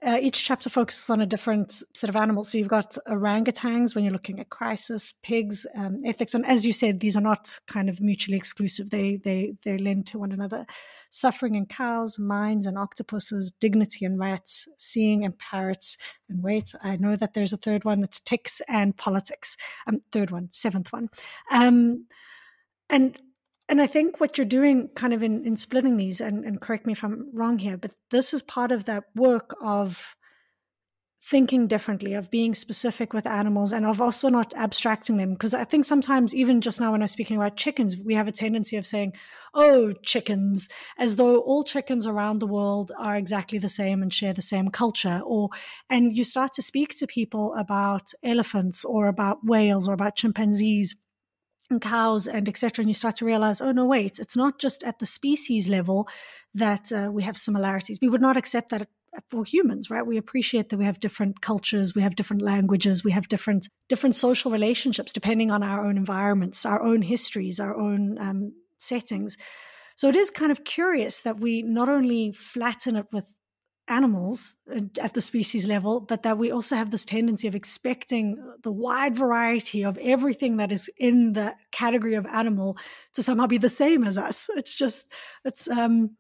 Uh, each chapter focuses on a different set of animals. So you've got orangutans when you're looking at crisis, pigs, um, ethics, and as you said, these are not kind of mutually exclusive. They they they lend to one another suffering in cows, mines, and octopuses, dignity in rats, seeing in parrots. And wait, I know that there's a third one. It's ticks and politics. Um, third one, seventh one. Um, and and I think what you're doing kind of in, in splitting these, and, and correct me if I'm wrong here, but this is part of that work of thinking differently, of being specific with animals, and of also not abstracting them. Because I think sometimes, even just now when I'm speaking about chickens, we have a tendency of saying, oh, chickens, as though all chickens around the world are exactly the same and share the same culture. Or, and you start to speak to people about elephants or about whales or about chimpanzees and cows and etc and you start to realize oh no wait it's not just at the species level that uh, we have similarities we would not accept that for humans, right? We appreciate that we have different cultures, we have different languages, we have different different social relationships depending on our own environments, our own histories, our own um, settings. So it is kind of curious that we not only flatten it with animals at the species level, but that we also have this tendency of expecting the wide variety of everything that is in the category of animal to somehow be the same as us. It's just, it's, um,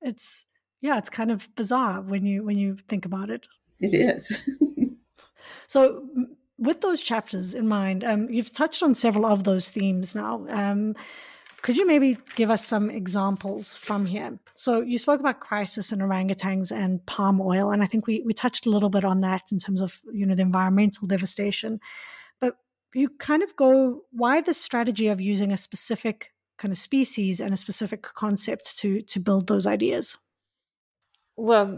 it's, yeah, it's kind of bizarre when you when you think about it. It is. so, with those chapters in mind, um, you've touched on several of those themes now. Um, could you maybe give us some examples from here? So you spoke about crisis and orangutans and palm oil, and I think we we touched a little bit on that in terms of you know the environmental devastation. But you kind of go why the strategy of using a specific kind of species and a specific concept to to build those ideas. Well,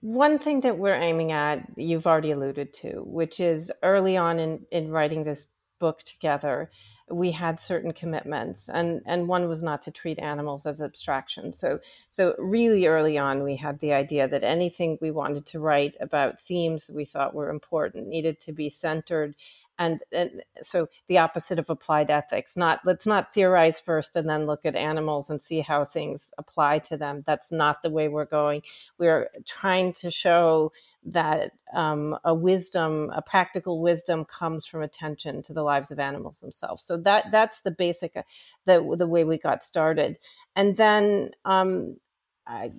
one thing that we're aiming at, you've already alluded to, which is early on in, in writing this book together, we had certain commitments, and, and one was not to treat animals as abstractions. So, so really early on, we had the idea that anything we wanted to write about themes that we thought were important needed to be centered and, and, so the opposite of applied ethics not let's not theorize first and then look at animals and see how things apply to them. That's not the way we're going. We're trying to show that um, a wisdom a practical wisdom comes from attention to the lives of animals themselves. So that that's the basic uh, the the way we got started. And then um, I,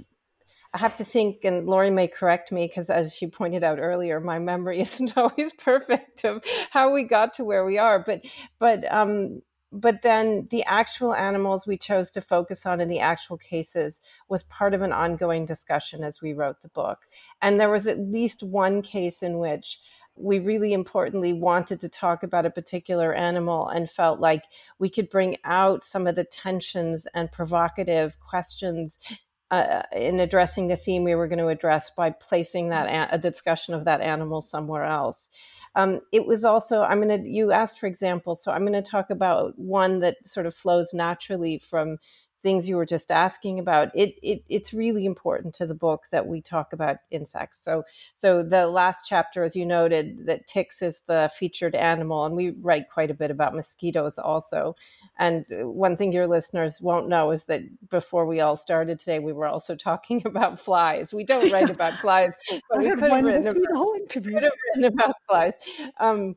I have to think, and Lori may correct me because, as she pointed out earlier, my memory isn't always perfect of how we got to where we are. But, but, um, but then the actual animals we chose to focus on in the actual cases was part of an ongoing discussion as we wrote the book. And there was at least one case in which we really importantly wanted to talk about a particular animal and felt like we could bring out some of the tensions and provocative questions uh, in addressing the theme we were going to address by placing that a-, a discussion of that animal somewhere else. Um, it was also i'm going to you asked for examples so i'm going to talk about one that sort of flows naturally from things you were just asking about, it, it it's really important to the book that we talk about insects. So so the last chapter, as you noted, that ticks is the featured animal, and we write quite a bit about mosquitoes also. And one thing your listeners won't know is that before we all started today, we were also talking about flies. We don't write about flies, but we could have, written about, could have written about flies. Um,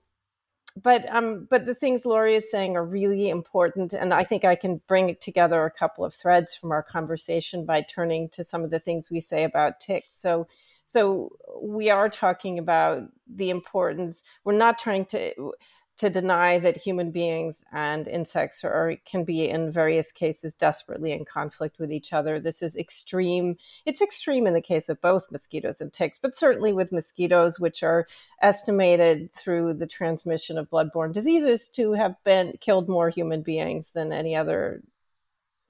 but um, but the things Lori is saying are really important, and I think I can bring together a couple of threads from our conversation by turning to some of the things we say about ticks. So, so we are talking about the importance. We're not trying to to deny that human beings and insects are can be in various cases desperately in conflict with each other this is extreme it's extreme in the case of both mosquitoes and ticks but certainly with mosquitoes which are estimated through the transmission of bloodborne diseases to have been killed more human beings than any other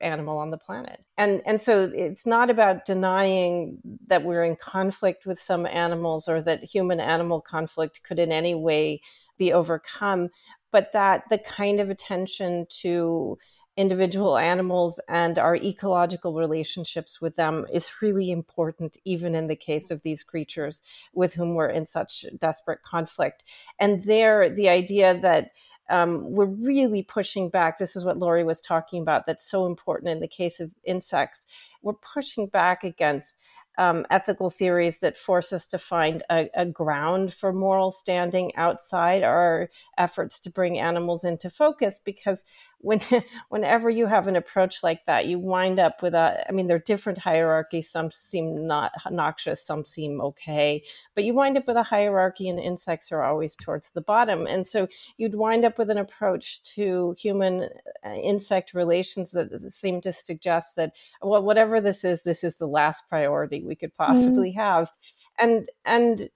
animal on the planet. And and so it's not about denying that we're in conflict with some animals or that human animal conflict could in any way be overcome, but that the kind of attention to individual animals and our ecological relationships with them is really important, even in the case of these creatures with whom we're in such desperate conflict. And there, the idea that um, we're really pushing back. This is what Lori was talking about. That's so important in the case of insects. We're pushing back against um, ethical theories that force us to find a, a, ground for moral standing outside our efforts to bring animals into focus because when whenever you have an approach like that you wind up with a i mean there are different hierarchies some seem not noxious some seem okay but you wind up with a hierarchy and insects are always towards the bottom and so you'd wind up with an approach to human uh, insect relations that seem to suggest that well whatever this is this is the last priority we could mm-hmm. possibly mm. have and and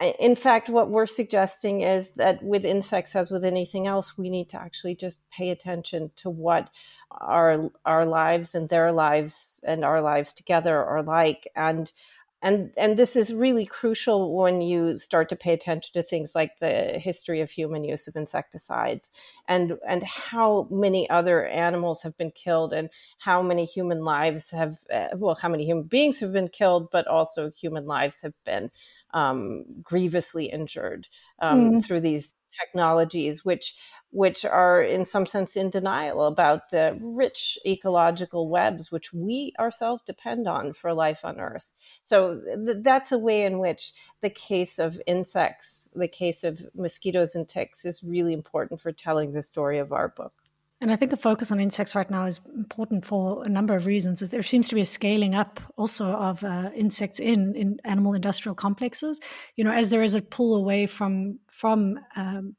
in fact, what we're suggesting is that with insects, as with anything else, we need to actually just pay attention to what our our lives and their lives and our lives together are like, and and and this is really crucial when you start to pay attention to things like the history of human use of insecticides and and how many other animals have been killed and how many human lives have uh, well how many human beings have been killed but also human lives have been um, grievously injured um, mm. through these technologies, which which are in some sense in denial about the rich ecological webs which we ourselves depend on for life on Earth. So th- that's a way in which the case of insects, the case of mosquitoes and ticks, is really important for telling the story of our book. And I think the focus on insects right now is important for a number of reasons. There seems to be a scaling up also of uh, insects in, in animal industrial complexes. You know, as there is a pull away from from um,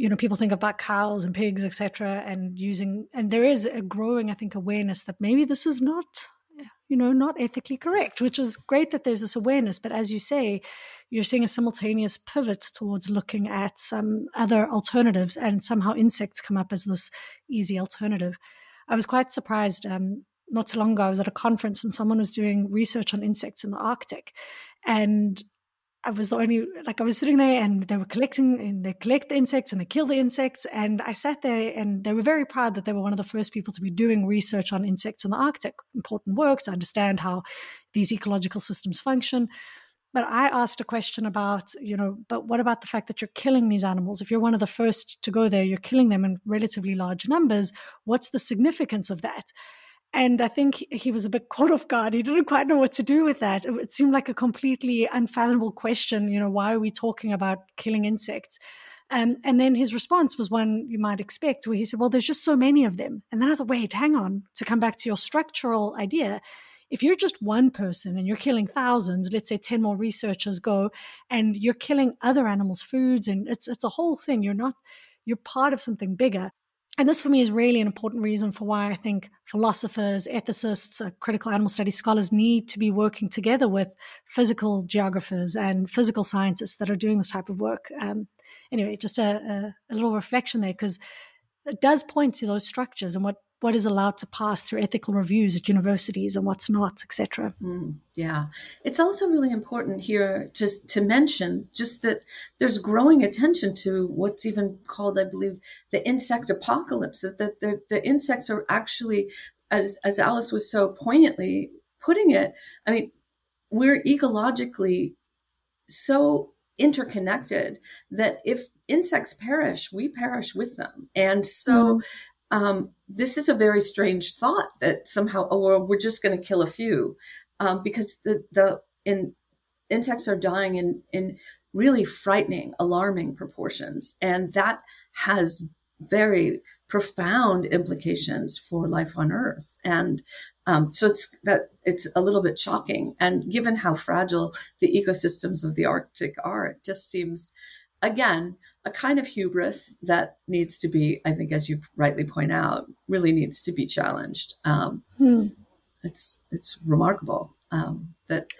you know people think about cows and pigs, etc., and using and there is a growing, I think, awareness that maybe this is not you know, not ethically correct, which is great that there's this awareness. But as you say, you're seeing a simultaneous pivot towards looking at some other alternatives, and somehow insects come up as this easy alternative. I was quite surprised. Um, not too long ago, I was at a conference and someone was doing research on insects in the Arctic. And I was the only like I was sitting there and they were collecting and they collect the insects and they kill the insects and I sat there and they were very proud that they were one of the first people to be doing research on insects in the Arctic. Important work to understand how these ecological systems function. But I asked a question about, you know, but what about the fact that you're killing these animals? If you're one of the first to go there, you're killing them in relatively large numbers. What's the significance of that? And I think he was a bit caught off guard. He didn't quite know what to do with that. It seemed like a completely unfathomable question. You know, why are we talking about killing insects? Um, and then his response was one you might expect, where he said, Well, there's just so many of them. And then I thought, Wait, hang on. To come back to your structural idea, if you're just one person and you're killing thousands, let's say 10 more researchers go, and you're killing other animals' foods, and it's, it's a whole thing. You're not, you're part of something bigger. And this for me is really an important reason for why I think philosophers, ethicists, uh, critical animal studies scholars need to be working together with physical geographers and physical scientists that are doing this type of work. Um, anyway, just a, a, a little reflection there because it does point to those structures and what what is allowed to pass through ethical reviews at universities and what's not, etc. Mm, yeah, it's also really important here just to mention just that there's growing attention to what's even called, I believe, the insect apocalypse. That the, the, the insects are actually, as as Alice was so poignantly putting it, I mean, we're ecologically so interconnected that if insects perish, we perish with them. And so mm um, this is a very strange thought that somehow, oh, well, we're just going to kill a few, um, because the the in, insects are dying in in really frightening, alarming proportions, and that has very profound implications for life on Earth. And um, so it's that it's a little bit shocking. And given how fragile the ecosystems of the Arctic are, it just seems, again, a kind of hubris that needs to be, I think, as you rightly point out, really needs to be challenged. Um, hmm. It's it's remarkable um, that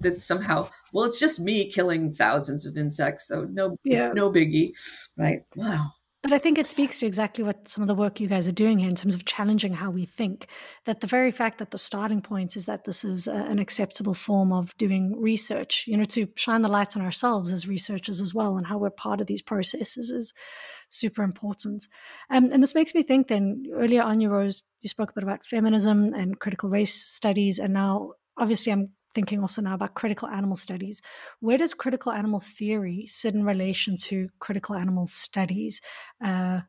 that somehow, well, it's just me killing thousands of insects, so no, yeah. no biggie, right? Wow. But I think it speaks to exactly what some of the work you guys are doing here in terms of challenging how we think. That the very fact that the starting point is that this is a, an acceptable form of doing research, you know, to shine the light on ourselves as researchers as well and how we're part of these processes is super important. Um, and this makes me think then earlier on, you Rose, you spoke a bit about feminism and critical race studies. And now, obviously, I'm thinking also now about critical animal studies. Where does critical animal theory sit in relation to critical animal studies? Uh,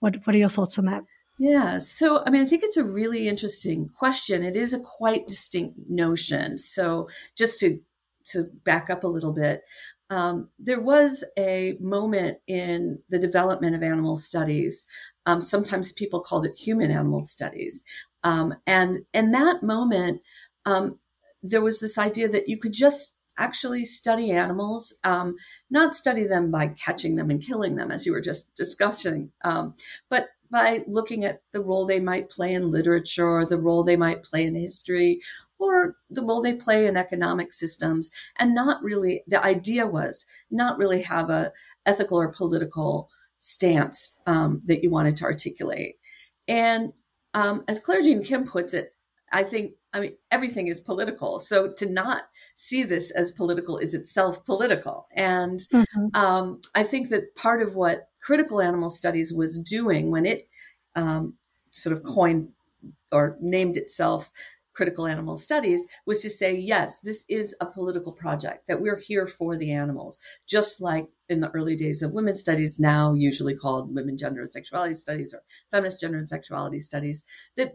what What are your thoughts on that? Yeah, so I mean, I think it's a really interesting question. It is a quite distinct notion. So just to to back up a little bit, um, there was a moment in the development of animal studies. Um, sometimes people called it human animal studies, um, and in that moment, um, there was this idea that you could just actually study animals, um, not study them by catching them and killing them, as you were just discussing, um, but by looking at the role they might play in literature, or the role they might play in history, or the role they play in economic systems, and not really. The idea was not really have a ethical or political stance um, that you wanted to articulate. And um, as Claire Jean Kim puts it, I think I mean, everything is political. So to not see this as political is itself political. And mm-hmm. um, I think that part of what critical animal studies was doing when it um, sort of coined or named itself critical animal studies was to say, yes, this is a political project, that we're here for the animals, just like in the early days of women's studies, now usually called women, gender, and sexuality studies or feminist gender and sexuality studies, that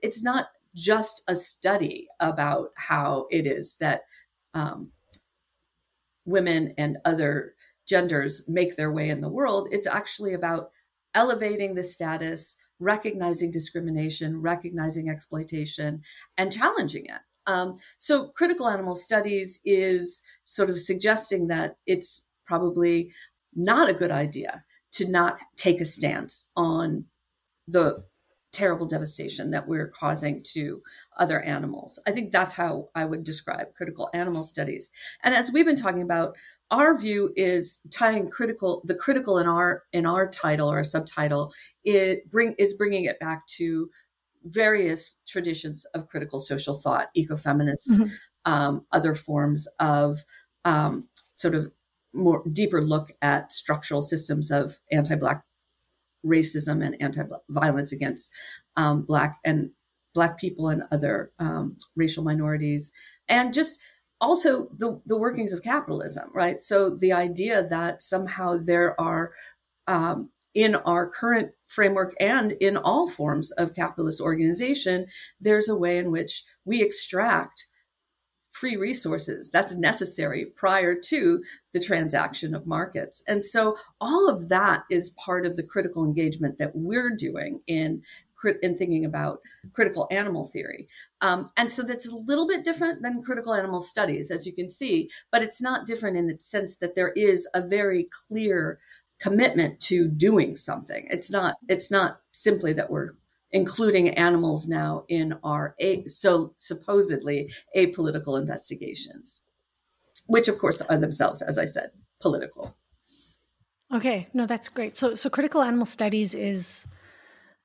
it's not just a study about how it is that um, women and other genders make their way in the world. It's actually about elevating the status, recognizing discrimination, recognizing exploitation, and challenging it. Um, so, critical animal studies is sort of suggesting that it's probably not a good idea to not take a stance on the terrible devastation that we're causing to other animals. I think that's how I would describe critical animal studies. And as we've been talking about, our view is tying critical the critical in our in our title or subtitle it bring is bringing it back to various traditions of critical social thought, ecofeminist, mm-hmm. um, other forms of um, sort of more deeper look at structural systems of anti-black racism and anti-violence against um, black and black people and other um, racial minorities, and just also the the workings of capitalism, right? So the idea that somehow there are um, in our current framework and in all forms of capitalist organization, there's a way in which we extract free resources that's necessary prior to the transaction of markets. And so all of that is part of the critical engagement that we're doing in in thinking about critical animal theory. Um, and so that's a little bit different than critical animal studies, as you can see, but it's not different in the sense that there is a very clear commitment to doing something. It's not, it's not simply that we're including animals now in our a, so supposedly apolitical investigations, which of course are themselves, as I said, political. Okay, no, that's great. So, so critical animal studies is.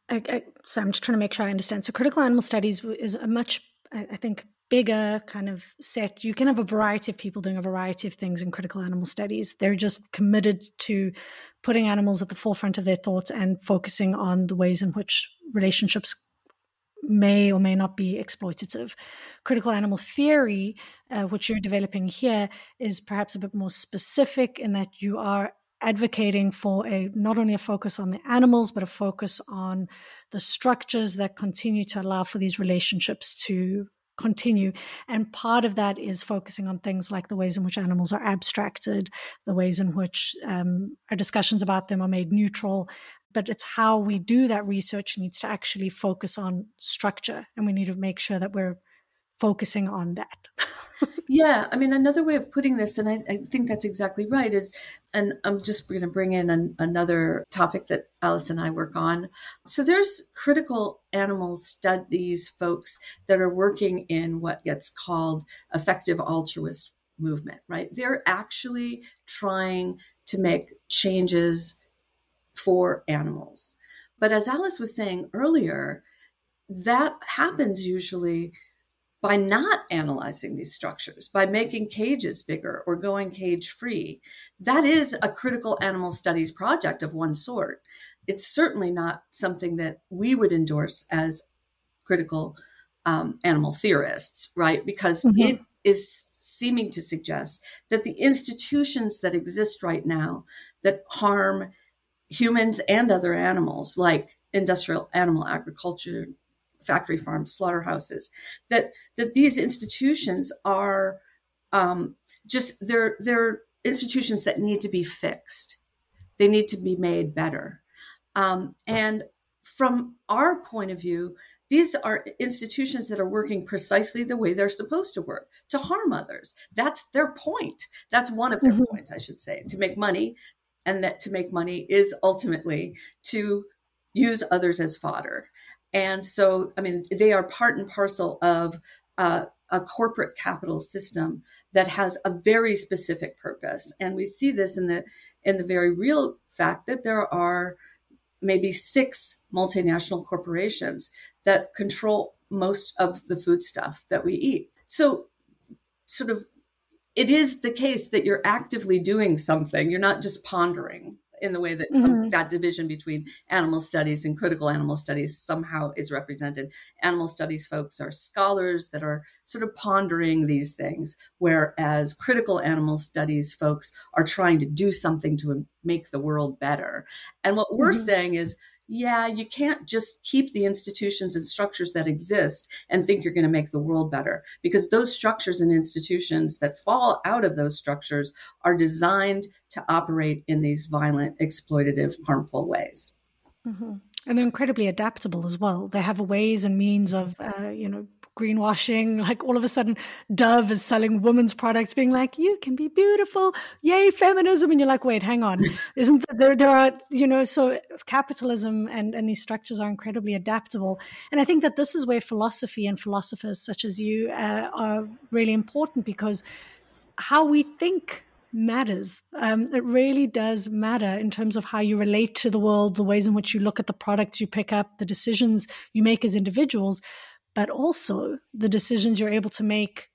I, I, so I'm just trying to make sure I understand. So critical animal studies is a much, I think, bigger kind of set. You can have a variety of people doing a variety of things in critical animal studies. They're just committed to putting animals at the forefront of their thoughts and focusing on the ways in which relationships may or may not be exploitative. Critical animal theory, uh, which you're developing here, is perhaps a bit more specific in that you are advocating for a not only a focus on the animals but a focus on the structures that continue to allow for these relationships to continue. And part of that is focusing on things like the ways in which animals are abstracted the ways in which um, our discussions about them are made neutral. But it's how we do that research needs to actually focus on structure and we need to make sure that we're focusing on that. Yeah i mean another way of putting this and i, I think that's exactly right is and i'm just going to bring in an, another topic that alice and i work on. So there's critical animal studies folks that are working in what gets called effective altruist movement right? They're actually trying to make changes for animals. But as Alice was saying earlier, that happens usually by not analyzing these structures, by making cages bigger or going cage free. That is a critical animal studies project of one sort. It's certainly not something that we would endorse as critical um, animal theorists, right? Because mm-hmm. it is seeming to suggest that the institutions that exist right now that harm humans and other animals, like industrial animal agriculture, factory farms, slaughterhouses, that that these institutions are um, just they're they're institutions that need to be fixed. They need to be made better. Um, and from our point of view, these are institutions that are working precisely the way they're supposed to work to harm others. That's their point. That's one of their mm-hmm. points, I should say, to make money. And that to make money is ultimately to use others as fodder. And so, I mean, they are part and parcel of uh, a corporate capital system that has a very specific purpose. And we see this in the in the very real fact that there are maybe six multinational corporations that control most of the food stuff that we eat. So, sort of, it is the case that you're actively doing something. You're not just pondering in the way that mm-hmm. some, that division between animal studies and critical animal studies somehow is represented. Animal studies folks are scholars that are sort of pondering these things, whereas critical animal studies folks are trying to do something to make the world better. And what we're mm-hmm. saying is, yeah, you can't just keep the institutions and structures that exist and think you're going to make the world better because those structures and institutions that fall out of those structures are designed to operate in these violent, exploitative, harmful ways. Mm-hmm. And they're incredibly adaptable as well. They have ways and means of, uh, you know, greenwashing. Like all of a sudden, Dove is selling women's products, being like, "You can be beautiful, yay feminism!" And you're like, "Wait, hang on, isn't there? There are you know, so capitalism and and these structures are incredibly adaptable." And I think that this is where philosophy and philosophers such as you uh, are really important because how we think matters. Um, it really does matter in terms of how you relate to the world, the ways in which you look at the products you pick up, the decisions you make as individuals but also the decisions you're able to make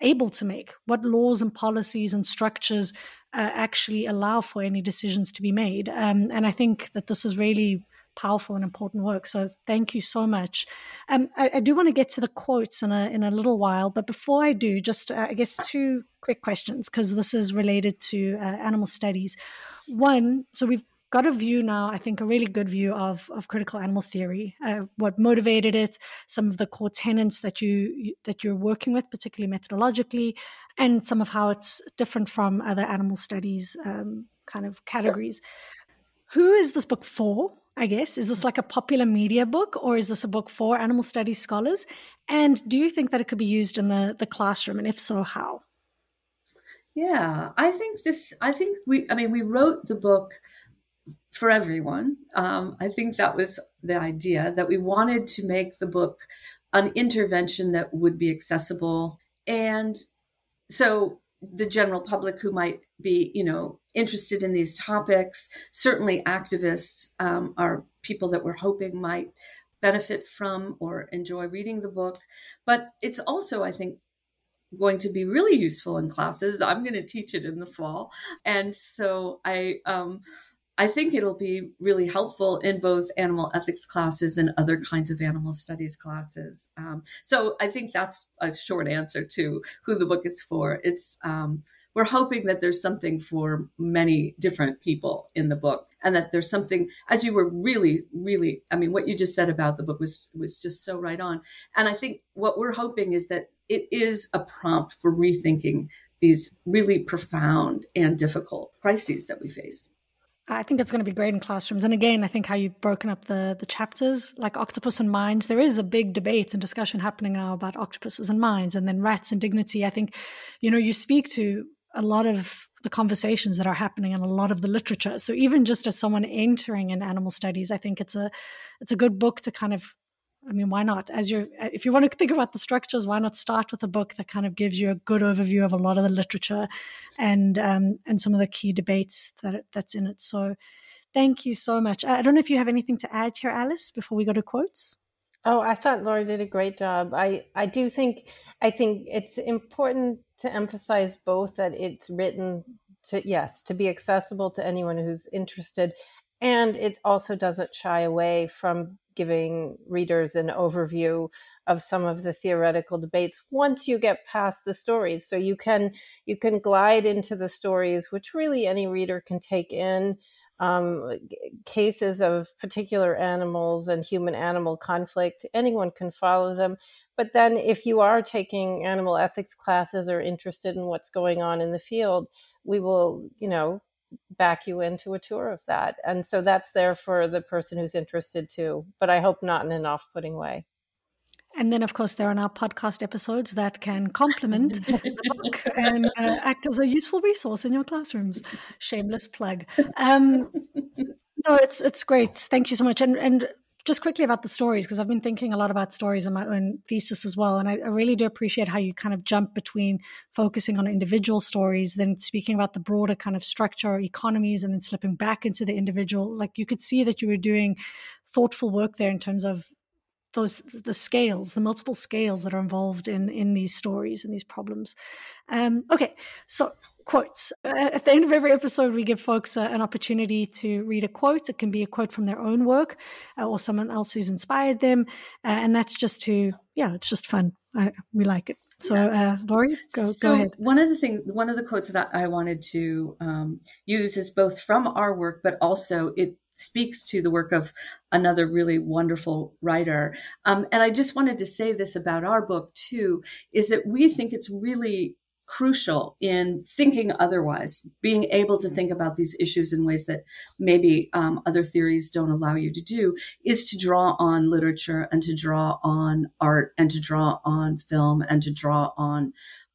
able to make. What laws and policies and structures uh, actually allow for any decisions to be made. Um, and i think that this is really powerful and important work so thank you so much. Um, I, I, do want to get to the quotes in a, in a little while but before i do just uh, i guess two quick questions because this is related to uh, animal studies. One so we've got a view now, I think a really good view of, of critical animal theory, uh, what motivated it, some of the core tenets that you that you're working with, particularly methodologically, and some of how it's different from other animal studies um, kind of categories. Who is this book for? I guess is this like a popular media book, or is this a book for animal studies scholars? And do you think that it could be used in the the classroom, and if so, how? Yeah, I think this. I think we. I mean, we wrote the book for everyone. Um, I think that was the idea that we wanted to make the book an intervention that would be accessible. And so the general public who might be, you know, interested in these topics, certainly activists um, are people that we're hoping might benefit from or enjoy reading the book. But it's also, I think, going to be really useful in classes. I'm going to teach it in the fall. And so I, um, I think it'll be really helpful in both animal ethics classes and other kinds of animal studies classes. Um, so I think that's a short answer to who the book is for. It's um, we're hoping that there's something for many different people in the book, and that there's something. As you were really, really, I mean, what you just said about the book was was just so right on. And I think what we're hoping is that it is a prompt for rethinking these really profound and difficult crises that we face. I think it's going to be great in classrooms. And again, I think how you've broken up the the chapters, like octopus and mines, there is a big debate and discussion happening now about octopuses and mines, and then rats and dignity. I think, you know, you speak to a lot of the conversations that are happening in a lot of the literature. So even just as someone entering in animal studies, I think it's a it's a good book to kind of I mean, why not? As you're, if you want to think about the structures, why not start with a book that kind of gives you a good overview of a lot of the literature and um, and some of the key debates that that's in it. So, Thank you so much. I don't know if you have anything to add here, Alice, before we go to quotes. Oh, I thought Lori did a great job. I, I do think I think it's important to emphasize both that it's written to yes to be accessible to anyone who's interested, and it also doesn't shy away from giving readers an overview of some of the theoretical debates once you get past the stories so you can you can glide into the stories which really any reader can take in um, cases of particular animals and human animal conflict. Anyone can follow them. But then, if you are taking animal ethics classes or interested in what's going on in the field, we will, you know, back you into a tour of that. And so that's there for the person who's interested too, but I hope not in an off putting way. And then, of course, there are now podcast episodes that can complement the book and uh, act as a useful resource in your classrooms. Shameless plug. Um, no, it's it's great. Thank you so much. And and just quickly about the stories because I've been thinking a lot about stories in my own thesis as well, and I, I really do appreciate how you kind of jump between focusing on individual stories, then speaking about the broader kind of structure, economies, and then slipping back into the individual. Like you could see that you were doing thoughtful work there in terms of those the scales, the multiple scales that are involved in in these stories and these problems. Um, okay, so quotes. Uh, at the end of every episode, we give folks uh, an opportunity to read a quote. It can be a quote from their own work uh, or someone else who's inspired them, uh, and that's just to yeah, it's just fun. I, we like it. So, uh, Lori, go, so go ahead. One of the things, one of the quotes that I wanted to um, use is both from our work, but also it speaks to the work of another really wonderful writer. Um, and I just wanted to say this about our book too, is that we think it's really crucial in thinking otherwise, being able to think about these issues in ways that maybe um, other theories don't allow you to do, is to draw on literature and to draw on art and to draw on film and to draw on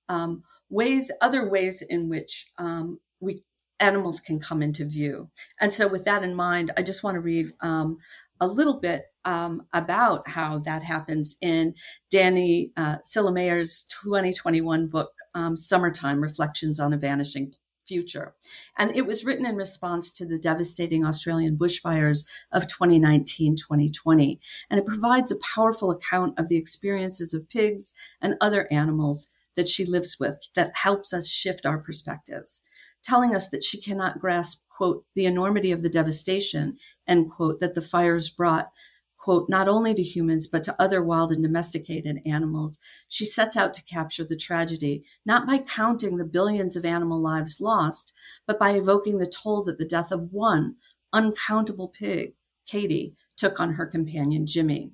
um, ways, other ways in which um, we animals can come into view. And so, with that in mind, I just want to read um, a little bit um, about how that happens in Danny uh, 2021 book, um, Summertime Reflections on a Vanishing Future. And it was written in response to the devastating Australian bushfires of 2019 2020. And it provides a powerful account of the experiences of pigs and other animals that she lives with that helps us shift our perspectives telling us that she cannot grasp, quote, the enormity of the devastation, end quote, that the fires brought, quote, not only to humans, but to other wild and domesticated animals. She sets out to capture the tragedy, not by counting the billions of animal lives lost, but by evoking the toll that the death of one uncountable pig, Katie, took on her companion Jimmy.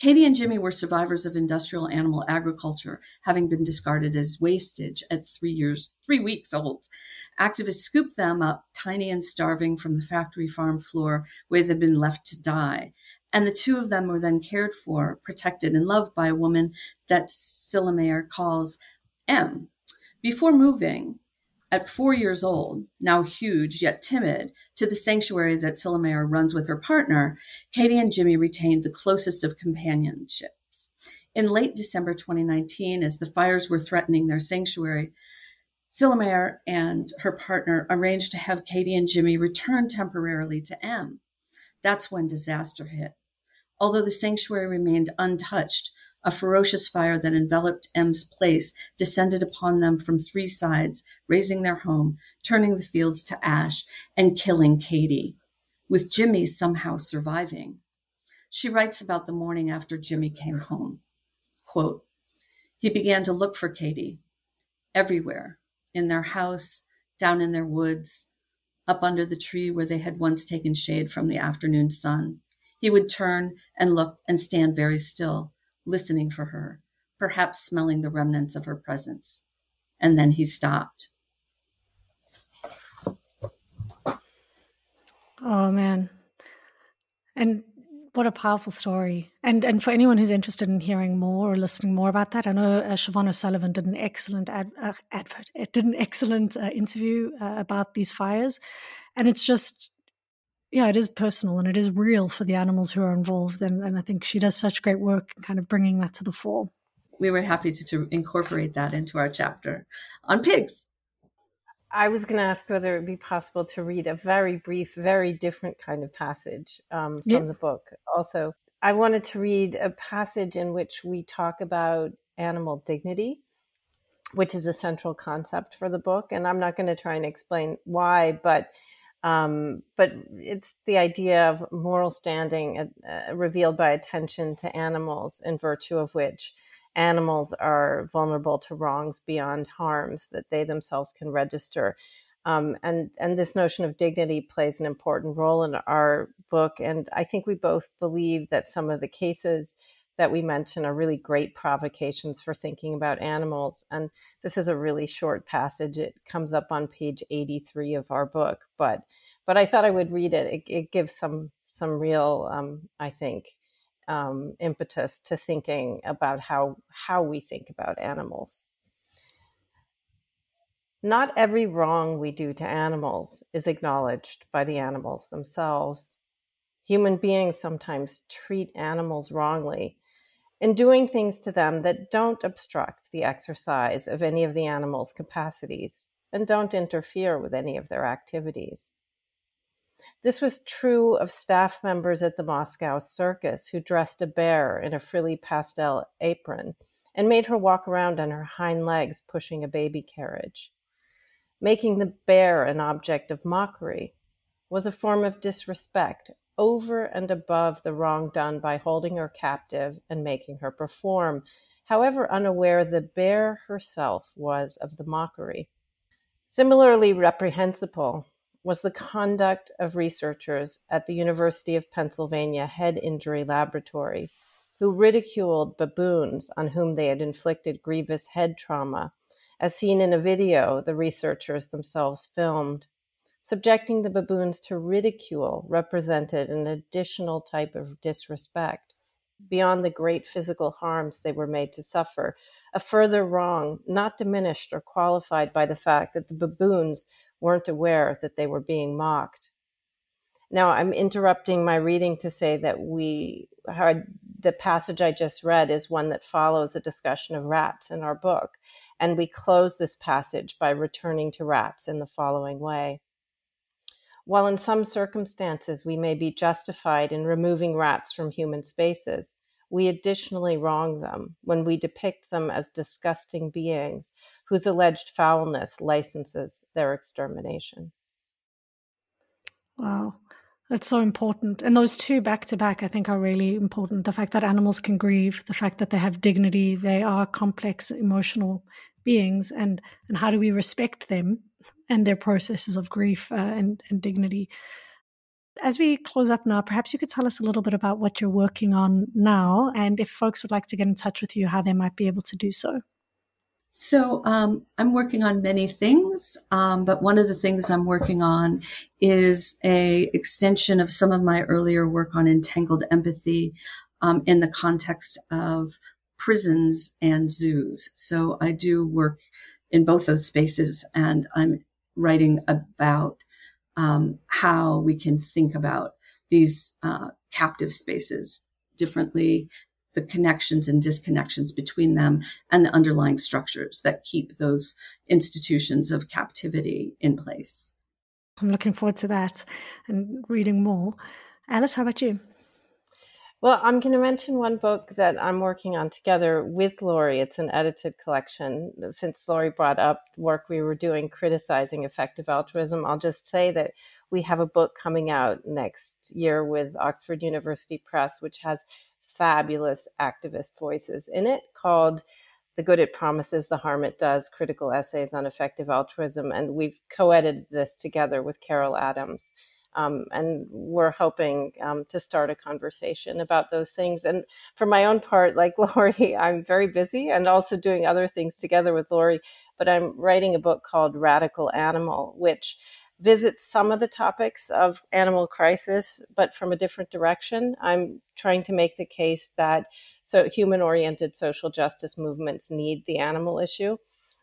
Katie and Jimmy were survivors of industrial animal agriculture, having been discarded as wastage at three years, three weeks old. Activists scooped them up, tiny and starving, from the factory farm floor where they'd been left to die. And the two of them were then cared for, protected, and loved by a woman that Celermajer calls M. Before moving, at four years old, now huge yet timid, to the sanctuary that Cilla runs with her partner, Katie and Jimmy retained the closest of companionships. In late December 2019, as the fires were threatening their sanctuary, Cilla and her partner arranged to have Katie and Jimmy return temporarily to M. That's when disaster hit. Although the sanctuary remained untouched, a ferocious fire that enveloped M's place descended upon them from three sides, raising their home, turning the fields to ash, and killing Katie, with Jimmy somehow surviving. She writes about the morning after Jimmy came home. Quote, he began to look for Katie everywhere, in their house, down in their woods, up under the tree where they had once taken shade from the afternoon sun. He would turn and look and stand very still, listening for her, perhaps smelling the remnants of her presence. And then he stopped. Oh man. And what a powerful story. And and for anyone who's interested in hearing more or listening more about that, I know uh, Siobhan O'Sullivan did an excellent ad, uh, advert. It did an excellent uh, interview uh, about these fires, and it's just yeah, it is personal and it is real for the animals who are involved. And, and I think she does such great work kind of bringing that to the fore. We were happy to, to incorporate that into our chapter on pigs. I was going to ask whether it would be possible to read a very brief, very different kind of passage um, from yep. the book. Also, I wanted to read a passage in which we talk about animal dignity, which is a central concept for the book. And I'm not going to try and explain why, but um, but it's the idea of moral standing uh, revealed by attention to animals, in virtue of which animals are vulnerable to wrongs beyond harms that they themselves can register. Um, and and this notion of dignity plays an important role in our book. And I think we both believe that some of the cases that we mention are really great provocations for thinking about animals. And this is a really short passage. It comes up on page 83 of our book, but but I thought I would read it. It, it gives some some real, um, I think, um, impetus to thinking about how how we think about animals. Not every wrong we do to animals is acknowledged by the animals themselves. Human beings sometimes treat animals wrongly in doing things to them that don't obstruct the exercise of any of the animal's capacities and don't interfere with any of their activities. This was true of staff members at the Moscow circus who dressed a bear in a frilly pastel apron and made her walk around on her hind legs pushing a baby carriage. Making the bear an object of mockery was a form of disrespect over and above the wrong done by holding her captive and making her perform, however unaware the bear herself was of the mockery. Similarly reprehensible was the conduct of researchers at the University of Pennsylvania Head Injury Laboratory who ridiculed baboons on whom they had inflicted grievous head trauma, as seen in a video the researchers themselves filmed. Subjecting the baboons to ridicule represented an additional type of disrespect. Beyond the great physical harms they were made to suffer, a further wrong, not diminished or qualified by the fact that the baboons weren't aware that they were being mocked. Now, I'm interrupting my reading to say that we had the passage I just read is one that follows a discussion of rats in our book. And we close this passage by returning to rats in the following way. While in some circumstances we may be justified in removing rats from human spaces, we additionally wrong them when we depict them as disgusting beings whose alleged foulness licenses their extermination. Wow, that's so important. And those two back to back, I think, are really important. The fact that animals can grieve, the fact that they have dignity, they are complex emotional beings, and, and how do we respect them and their processes of grief uh, and, and dignity? As we close up now, perhaps you could tell us a little bit about what you're working on now, and if folks would like to get in touch with you, how they might be able to do so. So um, I'm working on many things, um, but one of the things I'm working on is a extension of some of my earlier work on entangled empathy um, in the context of prisons and zoos. So I do work in both those spaces, and I'm writing about um, how we can think about these uh, captive spaces differently the connections and disconnections between them and the underlying structures that keep those institutions of captivity in place. I'm looking forward to that and reading more. Alice, how about you? Well, I'm going to mention one book that I'm working on together with Lori. It's an edited collection. Uh, since Lori brought up work we were doing criticizing effective altruism, I'll just say that we have a book coming out next year with Oxford University Press, which has fabulous activist voices in it called The Good It Promises, The Harm It Does Critical Essays on Effective Altruism. And we've co edited this together with Carol Adams. Um, and we're hoping um, to start a conversation about those things. And for my own part, like Lori, I'm very busy and also doing other things together with Lori. But I'm writing a book called Radical Animal, which visits some of the topics of animal crisis, but from a different direction. I'm trying to make the case that so human oriented social justice movements need the animal issue.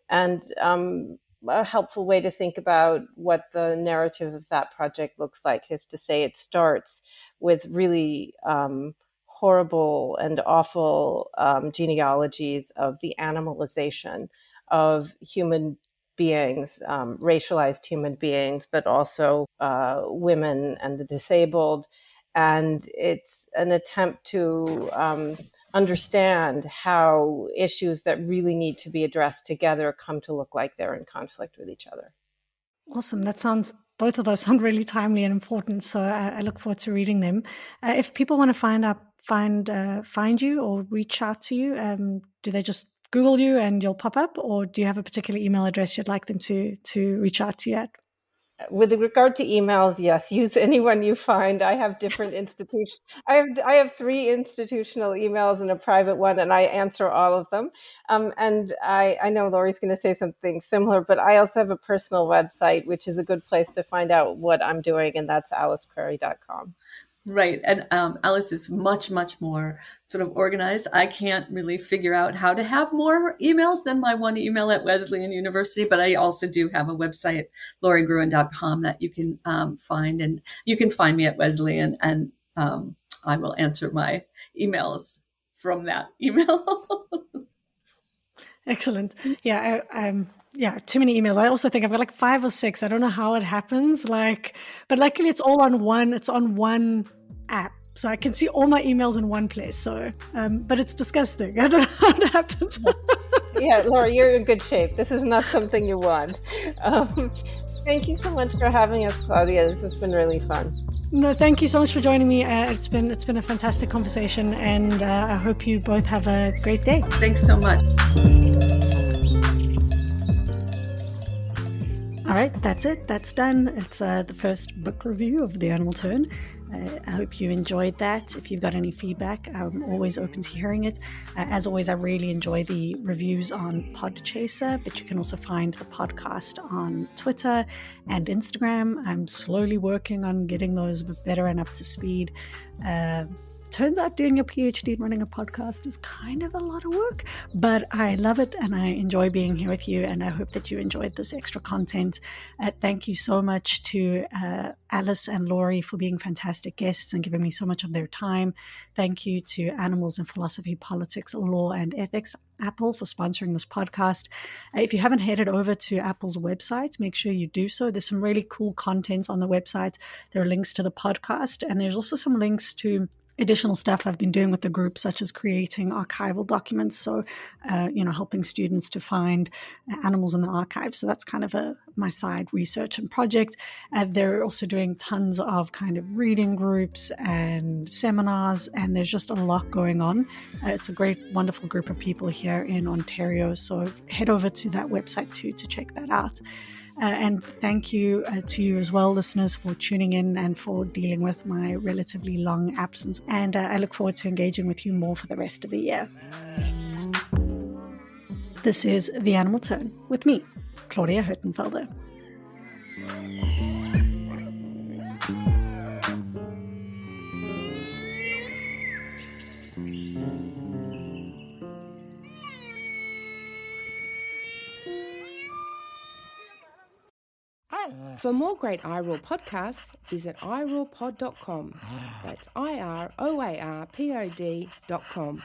And um, a helpful way to think about what the narrative of that project looks like is to say it starts with really um, horrible and awful um, genealogies of the animalization of human beings, um, racialized human beings, but also uh, women and the disabled. And it's an attempt to um, understand how issues that really need to be addressed together come to look like they're in conflict with each other. Awesome. That sounds, both of those sound really timely and important. So I, I look forward to reading them. Uh, if people want to find out, find, uh, find you or reach out to you, um, do they just Google you and you'll pop up, or do you have a particular email address you'd like them to to reach out to you at? With regard to emails, yes, use anyone you find. I have different institutions. I have I have three institutional emails and a private one, and I answer all of them. Um, and I, I know Lori's going to say something similar, but I also have a personal website, which is a good place to find out what I'm doing, and that's alicecrary.com. Right. And um, Alice is much, much more sort of organized. I can't really figure out how to have more emails than my one email at Wesleyan University, but I also do have a website, lorigruen.com, that you can um, find. And you can find me at Wesleyan, and um, I will answer my emails from that email. Excellent. Yeah, I, I'm yeah, too many emails. I also think I've got like five or six. I don't know how it happens. Like, but luckily it's all on one. It's on one app. So I can see all my emails in one place. So, um, but it's disgusting. I don't know how it happens. yeah, Laura, you're in good shape. This is not something you want. Um, thank you so much for having us, Claudia. This has been really fun. No, thank you so much for joining me. Uh, it's been it's been a fantastic conversation, and uh, I hope you both have a great day. Thanks so much. All right, that's it. That's done. It's uh, the first book review of The Animal Turn. Uh, I hope you enjoyed that. If you've got any feedback, I'm always open to hearing it. Uh, as always, I really enjoy the reviews on Podchaser, but you can also find the podcast on Twitter and Instagram. I'm slowly working on getting those better and up to speed. Uh, turns out doing a PhD and running a podcast is kind of a lot of work, but I love it and I enjoy being here with you. And I hope that you enjoyed this extra content. Uh, thank you so much to uh, Alice and Lori for being fantastic guests and giving me so much of their time. Thank you to Animals and Philosophy, Politics, Law, and Ethics. Apple for sponsoring this podcast. Uh, if you haven't headed over to Apple's website, make sure you do so. There's some really cool content on the website. There are links to the podcast, and there's also some links to additional stuff I've been doing with the group, such as creating archival documents. So, uh, you know, helping students to find animals in the archive. So that's kind of a my side research and project. Uh, they're also doing tons of kind of reading groups and seminars, and there's just a lot going on. Uh, it's a great, wonderful group of people here in Ontario. So head over to that website too to check that out. Uh, and thank you uh, to you as well, listeners, for tuning in and for dealing with my relatively long absence. And uh, I look forward to engaging with you more for the rest of the year. This is The Animal Turn with me, Claudia Hirtenfelder. For more great iRaw podcasts, visit iroarpod.com. That's I R O A R P O D.com.